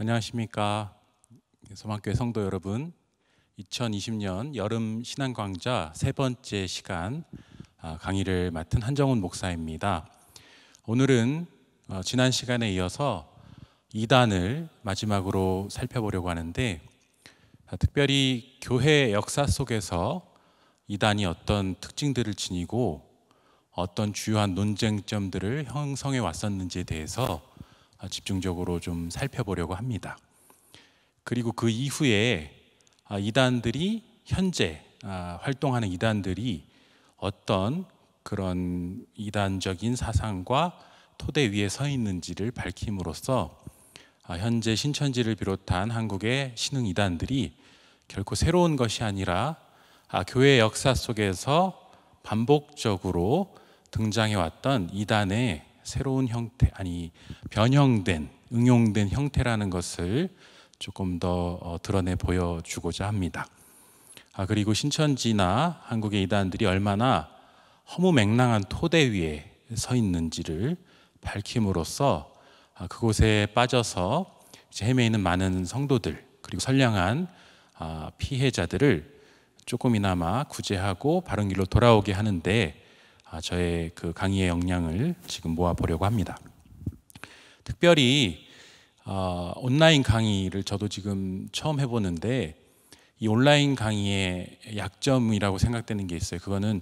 안녕하십니까? 소망교회 성도 여러분 2020년 여름 신앙광자 세 번째 시간 아, 강의를 맡은 한정훈 목사입니다. 오늘은 어, 지난 시간에 이어서 2단을 마지막으로 살펴보려고 하는데 아, 특별히 교회 역사 속에서 2단이 어떤 특징들을 지니고 어떤 주요한 논쟁점들을 형성해 왔었는지에 대해서 아, 집중적으로 좀 살펴보려고 합니다. 그리고 그 이후에 아, 이단들이 현재 아, 활동하는 이단들이 어떤 그런 이단적인 사상과 토대 위에 서 있는지를 밝힘으로써 현재 신천지를 비롯한 한국의 신흥 이단들이 결코 새로운 것이 아니라 교회 역사 속에서 반복적으로 등장해 왔던 이단의 새로운 형태 아니 변형된 응용된 형태라는 것을 조금 더 어, 드러내 보여주고자 합니다. 아, 그리고 신천지나 한국의 이단들이 얼마나 허무맹랑한 토대 위에 서 있는지를 밝힘으로써 아, 그곳에 빠져서 헤매이는 많은 성도들 그리고 선량한 아, 피해자들을 조금이나마 구제하고 바른 길로 돌아오게 하는데 아, 저의 그 강의의 역량을 지금 모아 보려고 합니다. 특별히 어, 온라인 강의를 저도 지금 처음 해보는데 이 온라인 강의의 약점이라고 생각되는 게 있어요. 그거는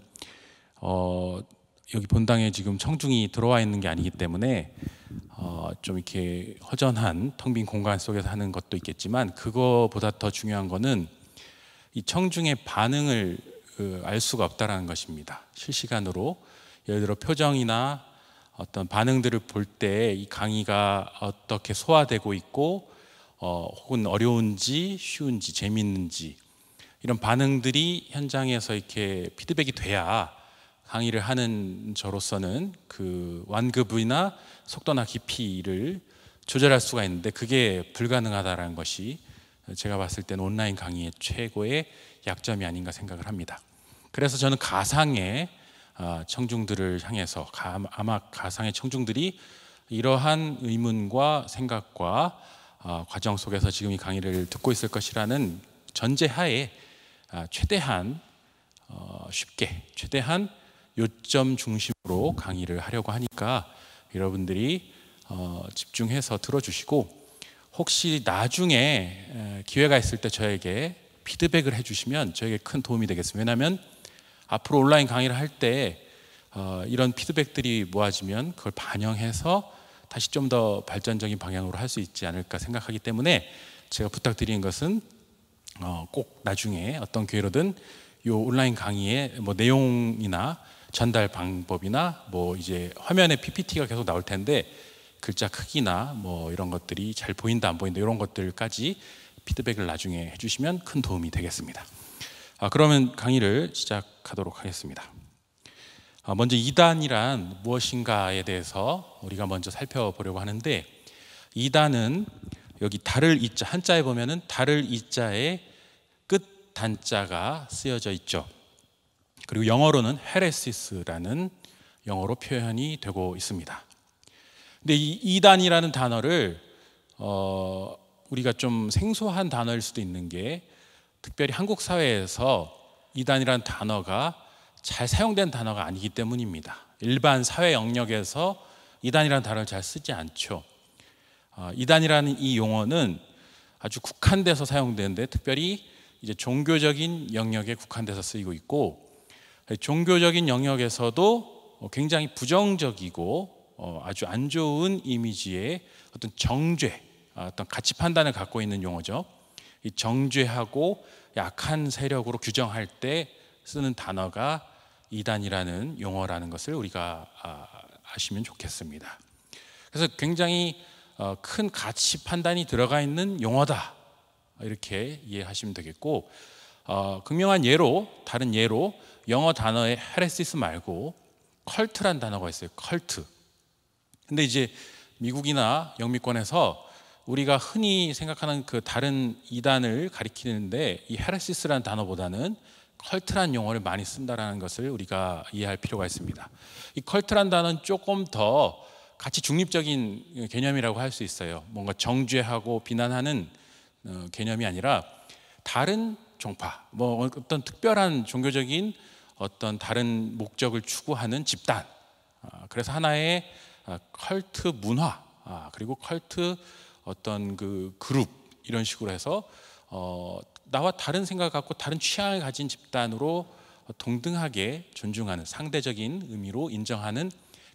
어, 여기 본당에 지금 청중이 들어와 있는 게 아니기 때문에 어, 좀 이렇게 허전한 텅 빈 공간 속에서 하는 것도 있겠지만 그거보다 더 중요한 거는 이 청중의 반응을 그 알 수가 없다라는 것입니다. 실시간으로 예를 들어 표정이나 어떤 반응들을 볼 때 이 강의가 어떻게 소화되고 있고 어, 혹은 어려운지 쉬운지 재밌는지 이런 반응들이 현장에서 이렇게 피드백이 돼야 강의를 하는 저로서는 그 완급이나 속도나 깊이를 조절할 수가 있는데 그게 불가능하다라는 것이 제가 봤을 때는 온라인 강의의 최고의 약점이 아닌가 생각을 합니다. 그래서 저는 가상의 아, 청중들을 향해서 아마 가상의 청중들이 이러한 의문과 생각과 아, 과정 속에서 지금 이 강의를 듣고 있을 것이라는 전제하에 아, 최대한 어, 쉽게 최대한 요점 중심으로 강의를 하려고 하니까 여러분들이 어, 집중해서 들어주시고 혹시 나중에 기회가 있을 때 저에게 피드백을 해주시면 저에게 큰 도움이 되겠습니다. 왜냐하면 앞으로 온라인 강의를 할때 어, 이런 피드백들이 모아지면 그걸 반영해서 다시 좀 더 발전적인 방향으로 할 수 있지 않을까 생각하기 때문에 제가 부탁드리는 것은 어, 꼭 나중에 어떤 기회로든 이 온라인 강의의 뭐 내용이나 전달 방법이나 뭐 이제 화면에 PPT가 계속 나올 텐데 글자 크기나 뭐 이런 것들이 잘 보인다 안 보인다 이런 것들까지 피드백을 나중에 해주시면 큰 도움이 되겠습니다. 아, 그러면 강의를 시작하도록 하겠습니다. 아, 먼저 이단이란 무엇인가에 대해서 우리가 먼저 살펴보려고 하는데 이단은 여기 달을 이자 한자에 보면은 달을 이자에 끝 단자가 쓰여져 있죠. 그리고 영어로는 헤레시스라는 영어로 표현이 되고 있습니다. 근데 이 이단이라는 단어를 어, 우리가 좀 생소한 단어일 수도 있는 게 특별히 한국 사회에서 이단이라는 단어가 잘 사용된 단어가 아니기 때문입니다. 일반 사회 영역에서 이단이라는 단어를 잘 쓰지 않죠. 어, 이단이라는 이 용어는 아주 국한돼서 사용되는데 특별히 이제 종교적인 영역에 국한돼서 쓰이고 있고 종교적인 영역에서도 굉장히 부정적이고 어, 아주 안 좋은 이미지의 어떤 정죄, 어떤 가치 판단을 갖고 있는 용어죠. 이 정죄하고 약한 세력으로 규정할 때 쓰는 단어가 이단이라는 용어라는 것을 우리가 아, 아시면 좋겠습니다. 그래서 굉장히 어, 큰 가치 판단이 들어가 있는 용어다 이렇게 이해하시면 되겠고 어, 극명한 예로 다른 예로 영어 단어의 heresies 말고 cult란 단어가 있어요. 컬트. 근데 이제 미국이나 영미권에서 우리가 흔히 생각하는 그 다른 이단을 가리키는데 이 heresies라는 단어보다는 cult란 용어를 많이 쓴다라는 것을 우리가 이해할 필요가 있습니다. 이 cult란 단어는 조금 더 같이 중립적인 개념이라고 할 수 있어요. 뭔가 정죄하고 비난하는 어, 개념이 아니라 다른 종파, 뭐 어떤 특별한 종교적인 어떤 다른 목적을 추구하는 집단. 아, 그래서 하나의 아, 컬트 문화 아, 그리고 컬트 어떤 그 그룹 이런 식으로 해서 어, 나와 다른 생각을 갖고 다른 취향을 가진 집단으로 동등하게 존중하는 상대적인 의미로 인정하는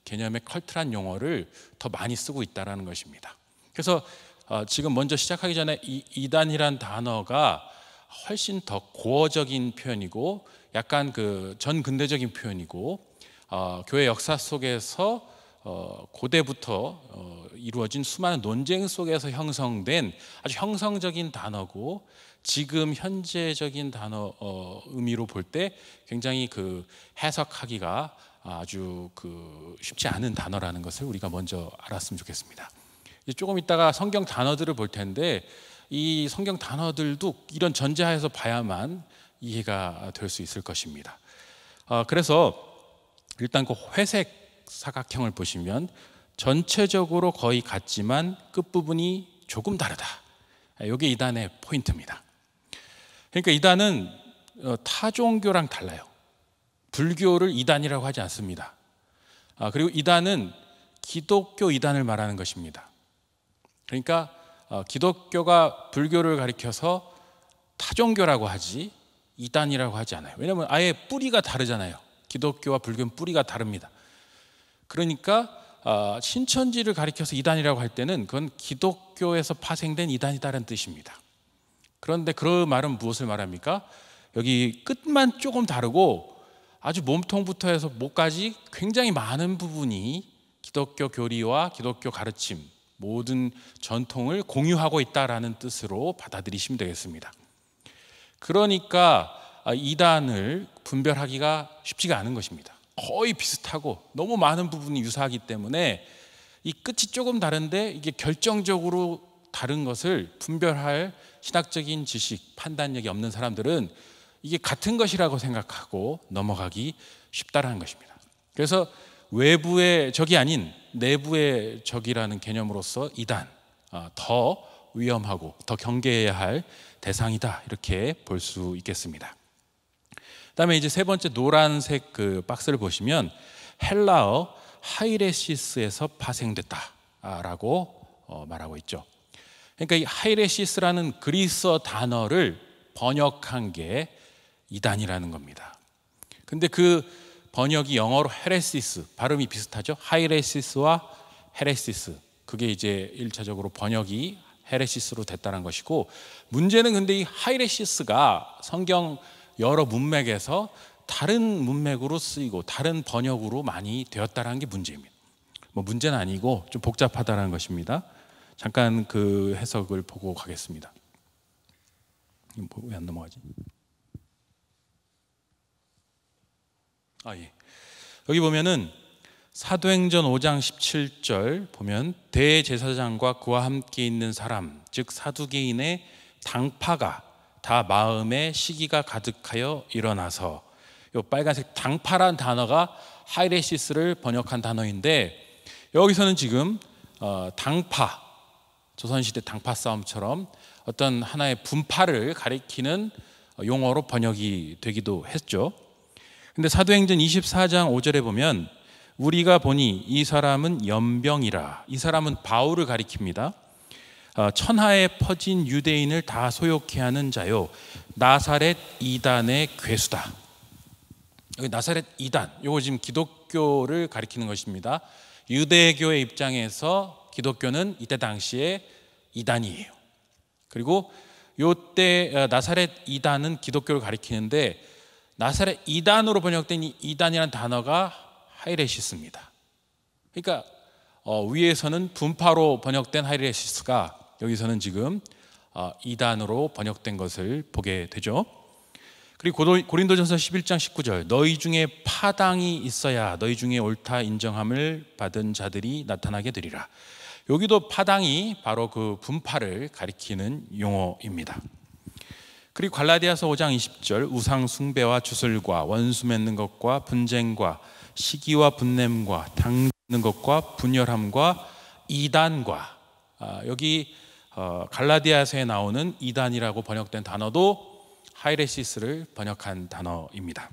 개념의 컬트란 용어를 더 많이 쓰고 있다라는 것입니다. 그래서 어, 지금 먼저 시작하기 전에 이, 이단이란 단어가 훨씬 더 고어적인 표현이고 약간 그 전근대적인 표현이고 어, 교회 역사 속에서 어, 고대부터 어, 이루어진 수많은 논쟁 속에서 형성된 아주 형성적인 단어고 지금 현재적인 단어 어, 의미로 볼 때 굉장히 그 해석하기가 아주 그 쉽지 않은 단어라는 것을 우리가 먼저 알았으면 좋겠습니다. 조금 있다가 성경 단어들을 볼 텐데 이 성경 단어들도 이런 전제하에서 봐야만 이해가 될 수 있을 것입니다. 어, 그래서 일단 그 회색 사각형을 보시면 전체적으로 거의 같지만 끝부분이 조금 다르다. 이게 이단의 포인트입니다. 그러니까 이단은 어, 타종교랑 달라요. 불교를 이단이라고 하지 않습니다. 아, 그리고 이단은 기독교 이단을 말하는 것입니다. 그러니까 어, 기독교가 불교를 가리켜서 타종교라고 하지 이단이라고 하지 않아요. 왜냐하면 아예 뿌리가 다르잖아요. 기독교와 불교는 뿌리가 다릅니다. 그러니까 어, 신천지를 가리켜서 이단이라고 할 때는 그건 기독교에서 파생된 이단이다라는 뜻입니다. 그런데 그 말은 무엇을 말합니까? 여기 끝만 조금 다르고 아주 몸통부터 해서 목까지 굉장히 많은 부분이 기독교 교리와 기독교 가르침 모든 전통을 공유하고 있다라는 뜻으로 받아들이시면 되겠습니다. 그러니까 아, 이단을 분별하기가 쉽지가 않은 것입니다. 거의 비슷하고 너무 많은 부분이 유사하기 때문에 이 끝이 조금 다른데 이게 결정적으로 다른 것을 분별할 신학적인 지식, 판단력이 없는 사람들은 이게 같은 것이라고 생각하고 넘어가기 쉽다라는 것입니다. 그래서 외부의 적이 아닌 내부의 적이라는 개념으로서 이단 어, 더 위험하고 더 경계해야 할 대상이다 이렇게 볼 수 있겠습니다. 그다음에 이제 세 번째 노란색 그 박스를 보시면 헬라어 hairesis에서 파생됐다라고 어, 말하고 있죠. 그러니까 이 hairesis라는 그리스어 단어를 번역한 게 이단이라는 겁니다. 근데 그 번역이 영어로 heresies 발음이 비슷하죠. hairesis와 heresies 그게 이제 일차적으로 번역이 heresies로 됐다는 것이고 문제는 근데 이 hairesis가 성경 여러 문맥에서 다른 문맥으로 쓰이고 다른 번역으로 많이 되었다라는 게 문제입니다. 뭐 문제는 아니고 좀 복잡하다라는 것입니다. 잠깐 그 해석을 보고 가겠습니다. 뭐 왜안 넘어가지? 아 예. 여기 보면은 사도행전 5장 17절 보면 대제사장과 그와 함께 있는 사람 즉 사두개인의 당파가 다 마음에 시기가 가득하여 일어나서 이 빨간색 당파란 단어가 하이레시스를 번역한 단어인데 여기서는 지금 어, 당파 조선시대 당파 싸움처럼 어떤 하나의 분파를 가리키는 용어로 번역이 되기도 했죠. 근데 사도행전 24장 5절에 보면 우리가 보니 이 사람은 연병이라 이 사람은 바울을 가리킵니다. 어, 천하에 퍼진 유대인을 다 소욕해 하는 자요 나사렛 이단의 괴수다. 여기 나사렛 이단, 이거 지금 기독교를 가리키는 것입니다. 유대교의 입장에서 기독교는 이때 당시에 이단이에요. 그리고 요때 어, 나사렛 이단은 기독교를 가리키는데 나사렛 이단으로 번역된 이 이단이라는 단어가 하이레시스입니다. 그러니까 어, 위에서는 분파로 번역된 하이레시스가 여기서는 지금 어, 이단으로 번역된 것을 보게 되죠. 그리고 고린도전서 11장 19절 너희 중에 파당이 있어야 너희 중에 옳다 인정함을 받은 자들이 나타나게 되리라. 여기도 파당이 바로 그 분파를 가리키는 용어입니다. 그리고 갈라디아서 5장 20절 우상 숭배와 주술과 원수 맺는 것과 분쟁과 시기와 분냄과 당 것과 분열함과 이단과 아, 여기 어, 갈라디아서에 나오는 이단이라고 번역된 단어도 하이레시스를 번역한 단어입니다.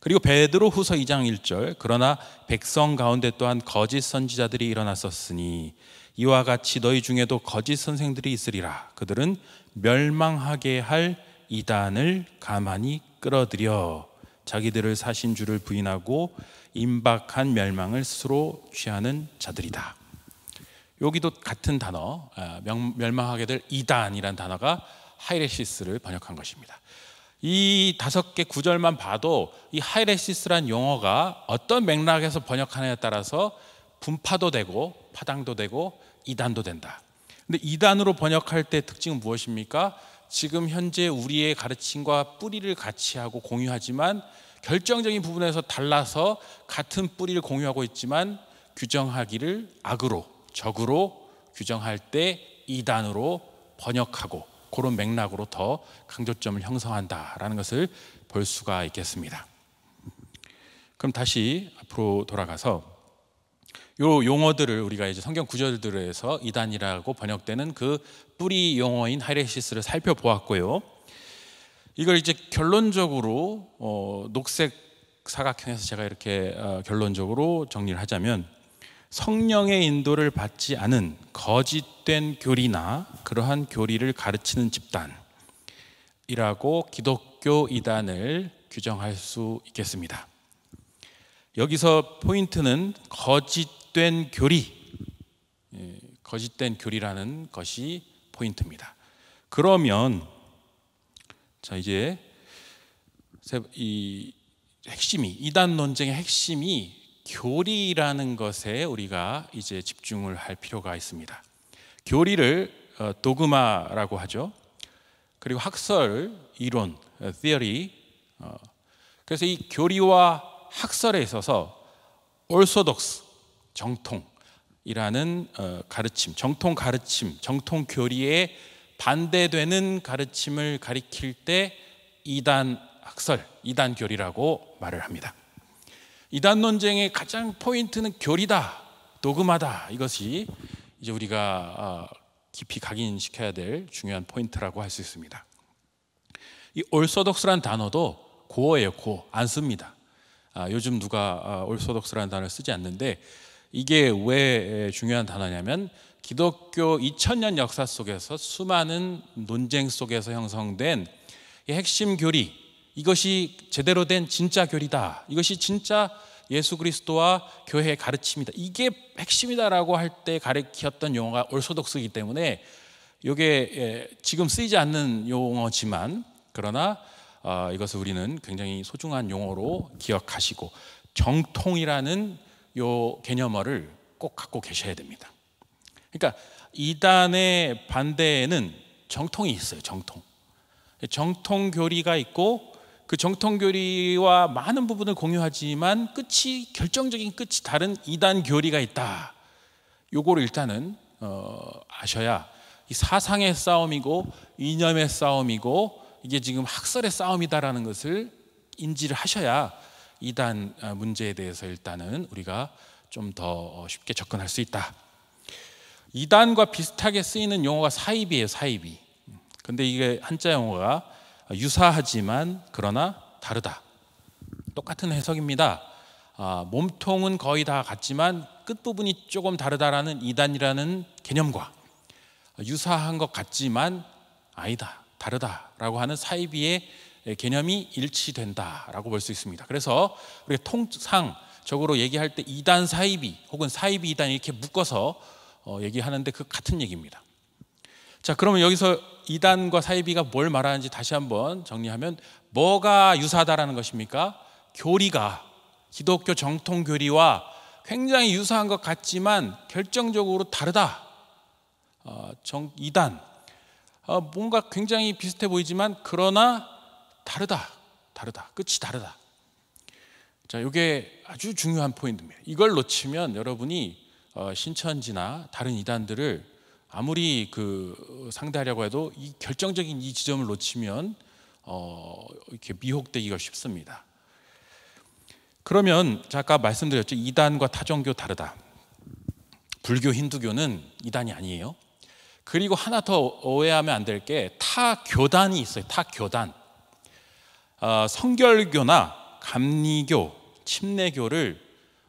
그리고 베드로 후서 2장 1절 그러나 백성 가운데 또한 거짓 선지자들이 일어났었으니 이와 같이 너희 중에도 거짓 선생들이 있으리라 그들은 멸망하게 할 이단을 가만히 끌어들여 자기들을 사신 줄을 부인하고 임박한 멸망을 스스로 취하는 자들이다. 여기도 같은 단어 아, 멸망하게 될 이단이란 단어가 하이레시스를 번역한 것입니다. 이 다섯 개 구절만 봐도 이 하이레시스란 용어가 어떤 맥락에서 번역하느냐에 따라서 분파도 되고 파당도 되고 이단도 된다. 근데 이단으로 번역할 때 특징은 무엇입니까? 지금 현재 우리의 가르침과 뿌리를 같이 하고 공유하지만 결정적인 부분에서 달라서 같은 뿌리를 공유하고 있지만 규정하기를 악으로 적으로 규정할 때 이단으로 번역하고 그런 맥락으로 더 강조점을 형성한다라는 것을 볼 수가 있겠습니다. 그럼 다시 앞으로 돌아가서 요 용어들을 우리가 이제 성경 구절들에서 이단이라고 번역되는 그 뿌리 용어인 하이레시스를 살펴보았고요. 이걸 이제 결론적으로 어, 녹색 사각형에서 제가 이렇게 어, 결론적으로 정리를 하자면 성령의 인도를 받지 않은 거짓된 교리나 그러한 교리를 가르치는 집단이라고 기독교 이단을 규정할 수 있겠습니다. 여기서 포인트는 거짓된 교리, 예, 거짓된 교리라는 것이 포인트입니다. 그러면 자 이제 이 핵심이 이단 논쟁의 핵심이 교리라는 것에 우리가 이제 집중을 할 필요가 있습니다. 교리를 어, 도그마라고 하죠. 그리고 학설, 이론, theory. 어, 그래서 이 교리와 학설에 있어서 orthodox, 정통이라는 어, 가르침, 정통 가르침, 정통 교리에 반대되는 가르침을 가리킬 때 이단 학설, 이단 교리라고 말을 합니다. 이단 논쟁의 가장 포인트는 교리다, 도그마다 이것이 이제 우리가 아, 깊이 각인시켜야 될 중요한 포인트라고 할 수 있습니다. 이 올소독스란 단어도 고어예요, 고. 안 씁니다. 아, 요즘 누가 아, 올소독스라는 단어를 쓰지 않는데 이게 왜 중요한 단어냐면 기독교 2000년 역사 속에서 수많은 논쟁 속에서 형성된 핵심 교리, 이것이 제대로 된 진짜 교리다. 이것이 진짜 예수 그리스도와 교회의 가르침이다. 이게 핵심이다라고 할 때 가르쳤던 용어가 올소독스이기 때문에 이게 예, 지금 쓰이지 않는 용어지만 그러나 어, 이것을 우리는 굉장히 소중한 용어로 기억하시고 정통이라는 요 개념어를 꼭 갖고 계셔야 됩니다. 그러니까 이단의 반대에는 정통이 있어요. 정통. 정통 교리가 있고 그 정통 교리와 많은 부분을 공유하지만 끝이 결정적인 끝이 다른 이단 교리가 있다. 요거를 일단은 어, 아셔야 이 사상의 싸움이고 이념의 싸움이고 이게 지금 학설의 싸움이다라는 것을 인지를 하셔야 이단 어, 문제에 대해서 일단은 우리가 좀 더 쉽게 접근할 수 있다. 이단과 비슷하게 쓰이는 용어가 사입이에요, 사입이. 근데 이게 한자 용어가 유사하지만 그러나 다르다. 똑같은 해석입니다. 아, 몸통은 거의 다 같지만 끝부분이 조금 다르다라는 이단이라는 개념과 유사한 것 같지만 아니다, 다르다라고 하는 사이비의 개념이 일치된다라고 볼 수 있습니다. 그래서 우리가 통상적으로 얘기할 때 이단 사이비 혹은 사이비 이단 이렇게 묶어서 어, 얘기하는데 그 같은 얘기입니다. 자, 그러면 여기서 이단과 사이비가 뭘 말하는지 다시 한번 정리하면 뭐가 유사하다라는 것입니까? 교리가 기독교 정통 교리와 굉장히 유사한 것 같지만 결정적으로 다르다. 어, 정, 이단 어, 뭔가 굉장히 비슷해 보이지만 그러나 다르다. 다르다. 끝이 다르다. 자, 이게 아주 중요한 포인트입니다. 이걸 놓치면 여러분이 어, 신천지나 다른 이단들을 아무리 그 상대하려고 해도 이 결정적인 이 지점을 놓치면 어, 이렇게 미혹되기가 쉽습니다. 그러면 아까 말씀드렸죠. 이단과 타종교 다르다. 불교, 힌두교는 이단이 아니에요. 그리고 하나 더 오해하면 안 될 게 타교단이 있어요. 타교단. 어, 성결교나 감리교, 침례교를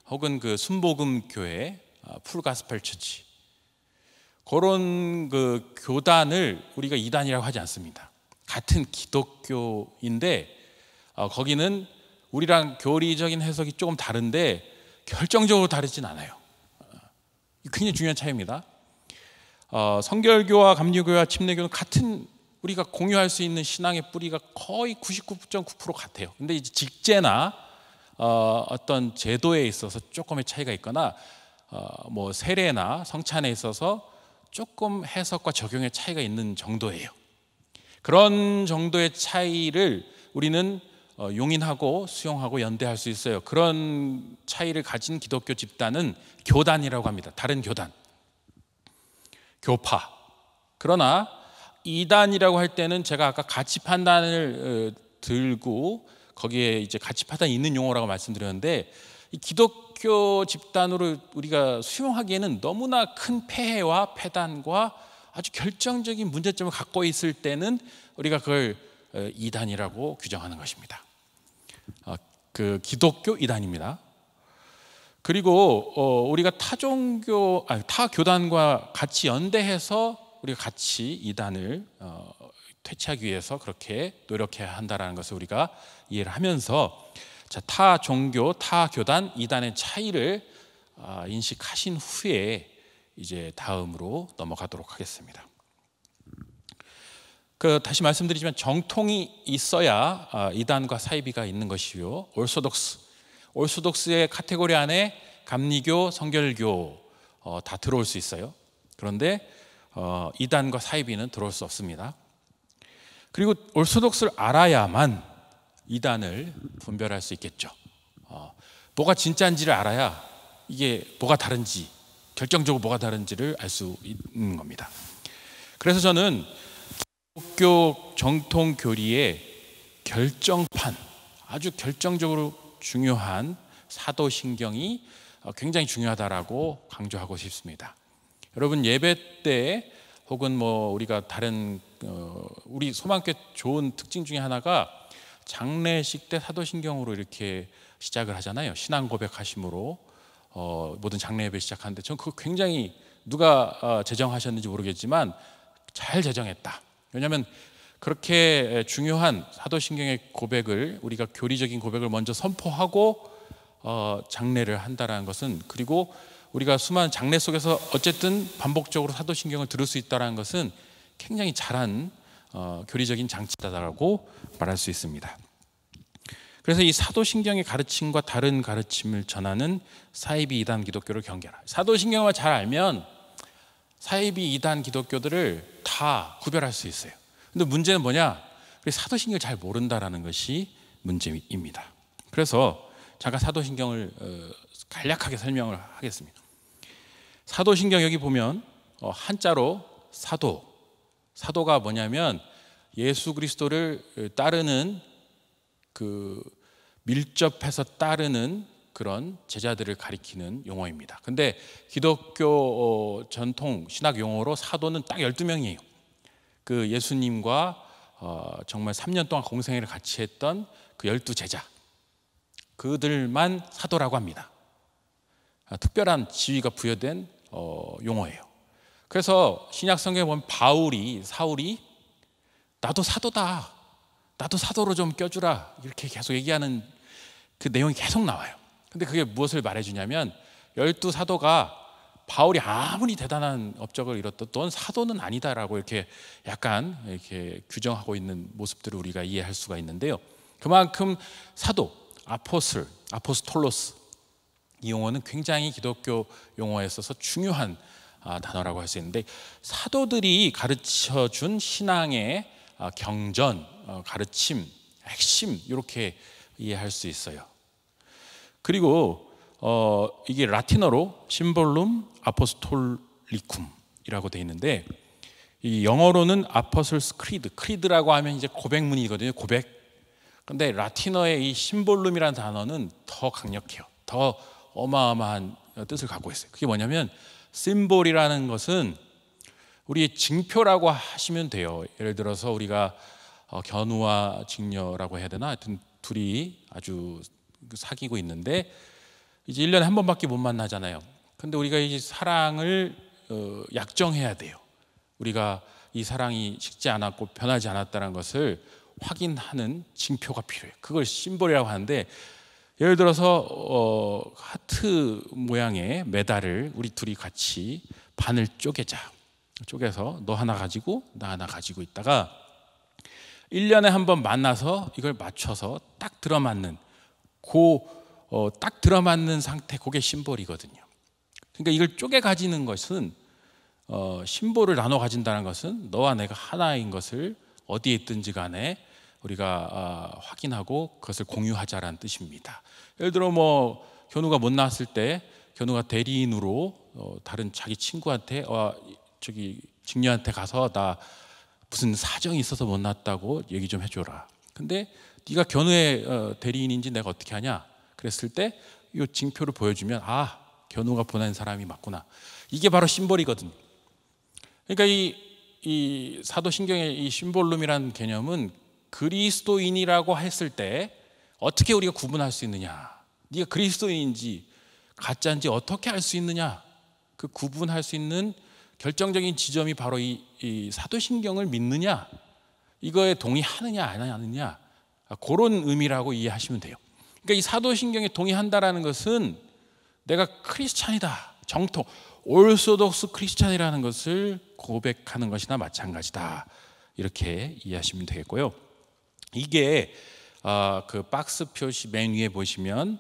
혹은 그 순복음교회, 어, Full Gospel Church 그런 그 교단을 우리가 이단이라고 하지 않습니다. 같은 기독교인데 어, 거기는 우리랑 교리적인 해석이 조금 다른데 결정적으로 다르진 않아요. 어, 굉장히 중요한 차이입니다. 어, 성결교와 감리교와 침례교는 같은 우리가 공유할 수 있는 신앙의 뿌리가 거의 99.9% 같아요. 근데 이제 직제나 어, 어떤 제도에 있어서 조금의 차이가 있거나 어, 뭐 세례나 성찬에 있어서 조금 해석과 적용의 차이가 있는 정도예요. 그런 정도의 차이를 우리는 어, 용인하고 수용하고 연대할 수 있어요. 그런 차이를 가진 기독교 집단은 교단이라고 합니다. 다른 교단. 교파. 그러나 이단이라고 할 때는 제가 아까 가치 판단을 어, 들고 거기에 이제 가치 판단이 있는 용어라고 말씀드렸는데 이 기독교 집단으로 우리가 수용하기에는 너무나 큰 폐해와 폐단과 아주 결정적인 문제점을 갖고 있을 때는 우리가 그걸 어, 이단이라고 규정하는 것입니다. 어, 그 기독교 이단입니다. 그리고 어, 우리가 타종교 아니, 타 교단과 같이 연대해서 우리가 같이 이단을 어, 퇴치하기 위해서 그렇게 노력해야 한다라는 것을 우리가 이해를 하면서 자, 타 종교, 타 교단, 이단의 차이를 아, 인식하신 후에 이제 다음으로 넘어가도록 하겠습니다. 그 다시 말씀드리지만 정통이 있어야 아, 이단과 사이비가 있는 것이요. orthodox orthodox의 카테고리 안에 감리교, 성결교 어, 다 들어올 수 있어요. 그런데 어, 이단과 사이비는 들어올 수 없습니다. 그리고 올소독스를 알아야만 이단을 분별할 수 있겠죠. 어, 뭐가 진짜인지를 알아야 이게 뭐가 다른지 결정적으로 뭐가 다른지를 알 수 있는 겁니다. 그래서 저는 기독교 정통 교리의 결정판 아주 결정적으로 중요한 사도신경이 어, 굉장히 중요하다라고 강조하고 싶습니다. 여러분 예배 때 혹은 뭐 우리가 다른 어, 우리 소망교 좋은 특징 중에 하나가 장례식 때 사도신경으로 이렇게 시작을 하잖아요. 신앙 고백하심으로 어, 모든 장례 예배 시작하는데 저는 그거 굉장히 누가 어, 제정하셨는지 모르겠지만 잘 제정했다. 왜냐하면 그렇게 중요한 사도신경의 고백을 우리가 교리적인 고백을 먼저 선포하고 어, 장례를 한다라는 것은 그리고 우리가 수많은 장례 속에서 어쨌든 반복적으로 사도신경을 들을 수 있다라는 것은 굉장히 잘한 어, 교리적인 장치다라고 말할 수 있습니다. 그래서 이 사도신경의 가르침과 다른 가르침을 전하는 사이비 이단 기독교를 경계하라. 사도신경을 잘 알면 사이비 이단 기독교들을 다 구별할 수 있어요. 근데 문제는 뭐냐? 사도신경을 잘 모른다라는 것이 문제입니다. 그래서 잠깐 사도신경을 어, 간략하게 설명을 하겠습니다. 사도신경 여기 보면 어, 한자로 사도. 사도가 뭐냐면 예수 그리스도를 따르는 그 밀접해서 따르는 그런 제자들을 가리키는 용어입니다. 근데 기독교 어, 전통 신학 용어로 사도는 딱 12명이에요. 그 예수님과 어, 정말 3년 동안 공생애를 같이 했던 그 열두 제자 그들만 사도라고 합니다. 아, 특별한 지위가 부여된 어, 용어예요. 그래서 신약 성경에 보면 바울이 사울이 나도 사도다. 나도 사도로 좀 껴주라. 이렇게 계속 얘기하는 그 내용이 계속 나와요. 근데 그게 무엇을 말해주냐면 열두 사도가 바울이 아무리 대단한 업적을 이뤘던 넌 사도는 아니다라고 이렇게 약간 이렇게 규정하고 있는 모습들을 우리가 이해할 수가 있는데요. 그만큼 사도, 아포슬, 아포스톨로스 이 용어는 굉장히 기독교 용어에 있어서 중요한 아, 단어라고 할 수 있는데 사도들이 가르쳐 준 신앙의 아, 경전, 어, 가르침, 핵심 이렇게 이해할 수 있어요. 그리고 어, 이게 라틴어로 symbolum apostolicum이라고 되어 있는데 이 영어로는 Apostles' Creed, Creed라고 하면 이제 고백문이거든요. 고백. 근데 라틴어의 이 symbolum이라는 단어는 더 강력해요. 더 어마어마한 뜻을 갖고 있어요. 그게 뭐냐면 symbol이라는 것은 우리의 징표라고 하시면 돼요. 예를 들어서 우리가 어, 견우와 직녀라고 해야 되나? 하여튼 둘이 아주 사귀고 있는데 이제 1년에 한 번밖에 못 만나잖아요. 근데 우리가 이 사랑을 어, 약정해야 돼요. 우리가 이 사랑이 식지 않았고 변하지 않았다는 것을 확인하는 징표가 필요해요. 그걸 symbol이라고 하는데 예를 들어서 어, 하트 모양의 메달을 우리 둘이 같이 반을 쪼개자. 쪼개서 너 하나 가지고 나 하나 가지고 있다가 1년에 한 번 만나서 이걸 맞춰서 딱 들어맞는 고 어, 딱 들어맞는 상태 그게 심볼이거든요. 그러니까 이걸 쪼개 가지는 것은 어, 심볼을 나눠 가진다는 것은 너와 내가 하나인 것을 어디에 있든지 간에 우리가 어, 확인하고 그것을 공유하자라는 뜻입니다. 예를 들어 뭐 견우가 못 나왔을 때 견우가 대리인으로 어, 다른 자기 친구한테 어, 저기 직녀한테 가서 나 무슨 사정이 있어서 못 났다고 얘기 좀 해줘라. 근데 네가 견우의 어, 대리인인지 내가 어떻게 하냐? 그랬을 때 이 징표를 보여주면 아 견우가 보낸 사람이 맞구나. 이게 바로 심볼이거든요. 그러니까 이, 이 사도신경의 이 심볼룸이라는 개념은 그리스도인이라고 했을 때 어떻게 우리가 구분할 수 있느냐? 네가 그리스도인인지 가짜인지 어떻게 알 수 있느냐? 그 구분할 수 있는 결정적인 지점이 바로 이, 이 사도신경을 믿느냐? 이거에 동의하느냐 안 하느냐? 그런 의미라고 이해하시면 돼요. 그러니까 이 사도신경에 동의한다라는 것은 내가 크리스찬이다. 정통 올소독스 크리스찬이라는 것을 고백하는 것이나 마찬가지다. 이렇게 이해하시면 되겠고요. 이게 어, 그 박스 표시 맨 위에 보시면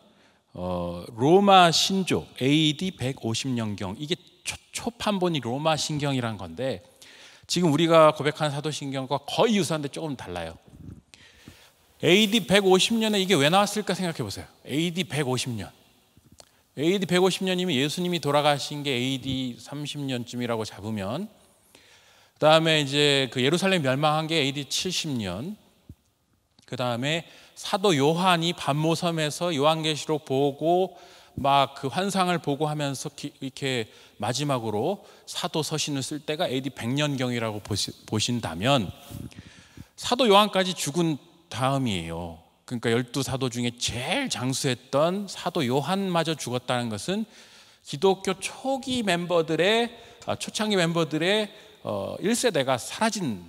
어, 로마 신조 AD 150년경 이게 초, 초판본이 로마 신경이란 건데 지금 우리가 고백하는 사도신경과 거의 유사한데 조금 달라요. AD 150년에 이게 왜 나왔을까 생각해 보세요. AD 150년. AD 150년이면 예수님이 돌아가신 게 AD 30년쯤이라고 잡으면 그다음에 이제 그 예루살렘 멸망한 게 AD 70년. 그 다음에 사도 요한이 반모섬에서 요한계시록 보고 막 그 환상을 보고 하면서 이렇게 마지막으로 사도 서신을 쓸 때가 AD 100년경이라고 보신다면 사도 요한까지 죽은 다음이에요. 그러니까 열두 사도 중에 제일 장수했던 사도 요한마저 죽었다는 것은 기독교 초기 멤버들의 아, 초창기 멤버들의 1세대가 어, 사라진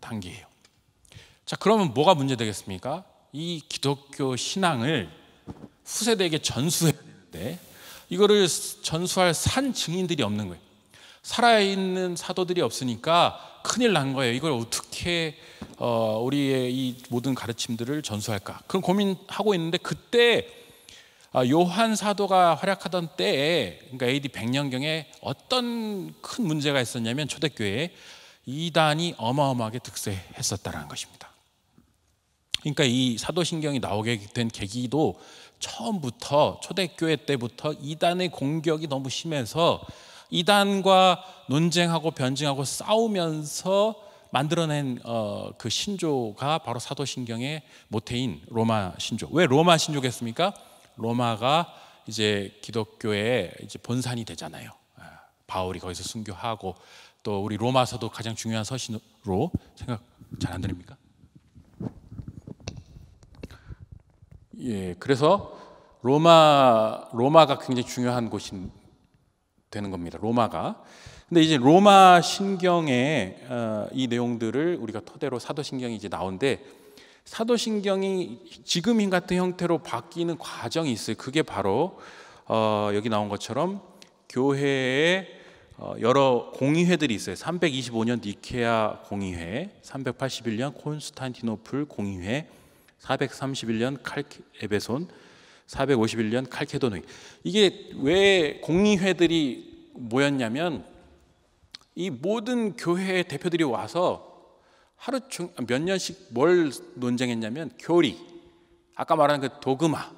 단계예요. 자, 그러면 뭐가 문제 되겠습니까? 이 기독교 신앙을 후세대에게 전수해야 되는데 이거를 전수할 산 증인들이 없는 거예요. 살아있는 사도들이 없으니까 큰일 난 거예요. 이걸 어떻게 어, 우리의 이 모든 가르침들을 전수할까? 그런 고민하고 있는데 그때 아, 요한 사도가 활약하던 때에 그러니까 AD 100년경에 어떤 큰 문제가 있었냐면 초대교회에 이단이 어마어마하게 득세했었다는 것입니다. 그러니까 이 사도신경이 나오게 된 계기도 처음부터 초대교회 때부터 이단의 공격이 너무 심해서 이단과 논쟁하고 변증하고 싸우면서 만들어낸 어, 그 신조가 바로 사도신경의 모태인 로마 신조. 왜 로마 신조겠습니까? 로마가 이제 기독교의 이제 본산이 되잖아요. 아, 바울이 거기서 순교하고 또 우리 로마서도 가장 중요한 서신으로 생각 잘 안 들립니까? 예, 그래서 로마 로마가 굉장히 중요한 곳인 되는 겁니다. 로마가. 근데 이제 로마 신경의 어, 이 내용들을 우리가 토대로 사도신경이 이제 나오는데 사도신경이 지금인 같은 형태로 바뀌는 과정이 있어요. 그게 바로 어, 여기 나온 것처럼 교회에 어, 여러 공의회들이 있어요. 325년 니케아 공의회, 381년 콘스탄티노플 공의회, 431년 칼케 에베손, 451년 칼케도노 이게 왜 공의회들이 모였냐면 이 모든 교회 대표들이 와서 하루 중 몇 년씩 뭘 논쟁했냐면 교리. 아까 말한 그 도그마.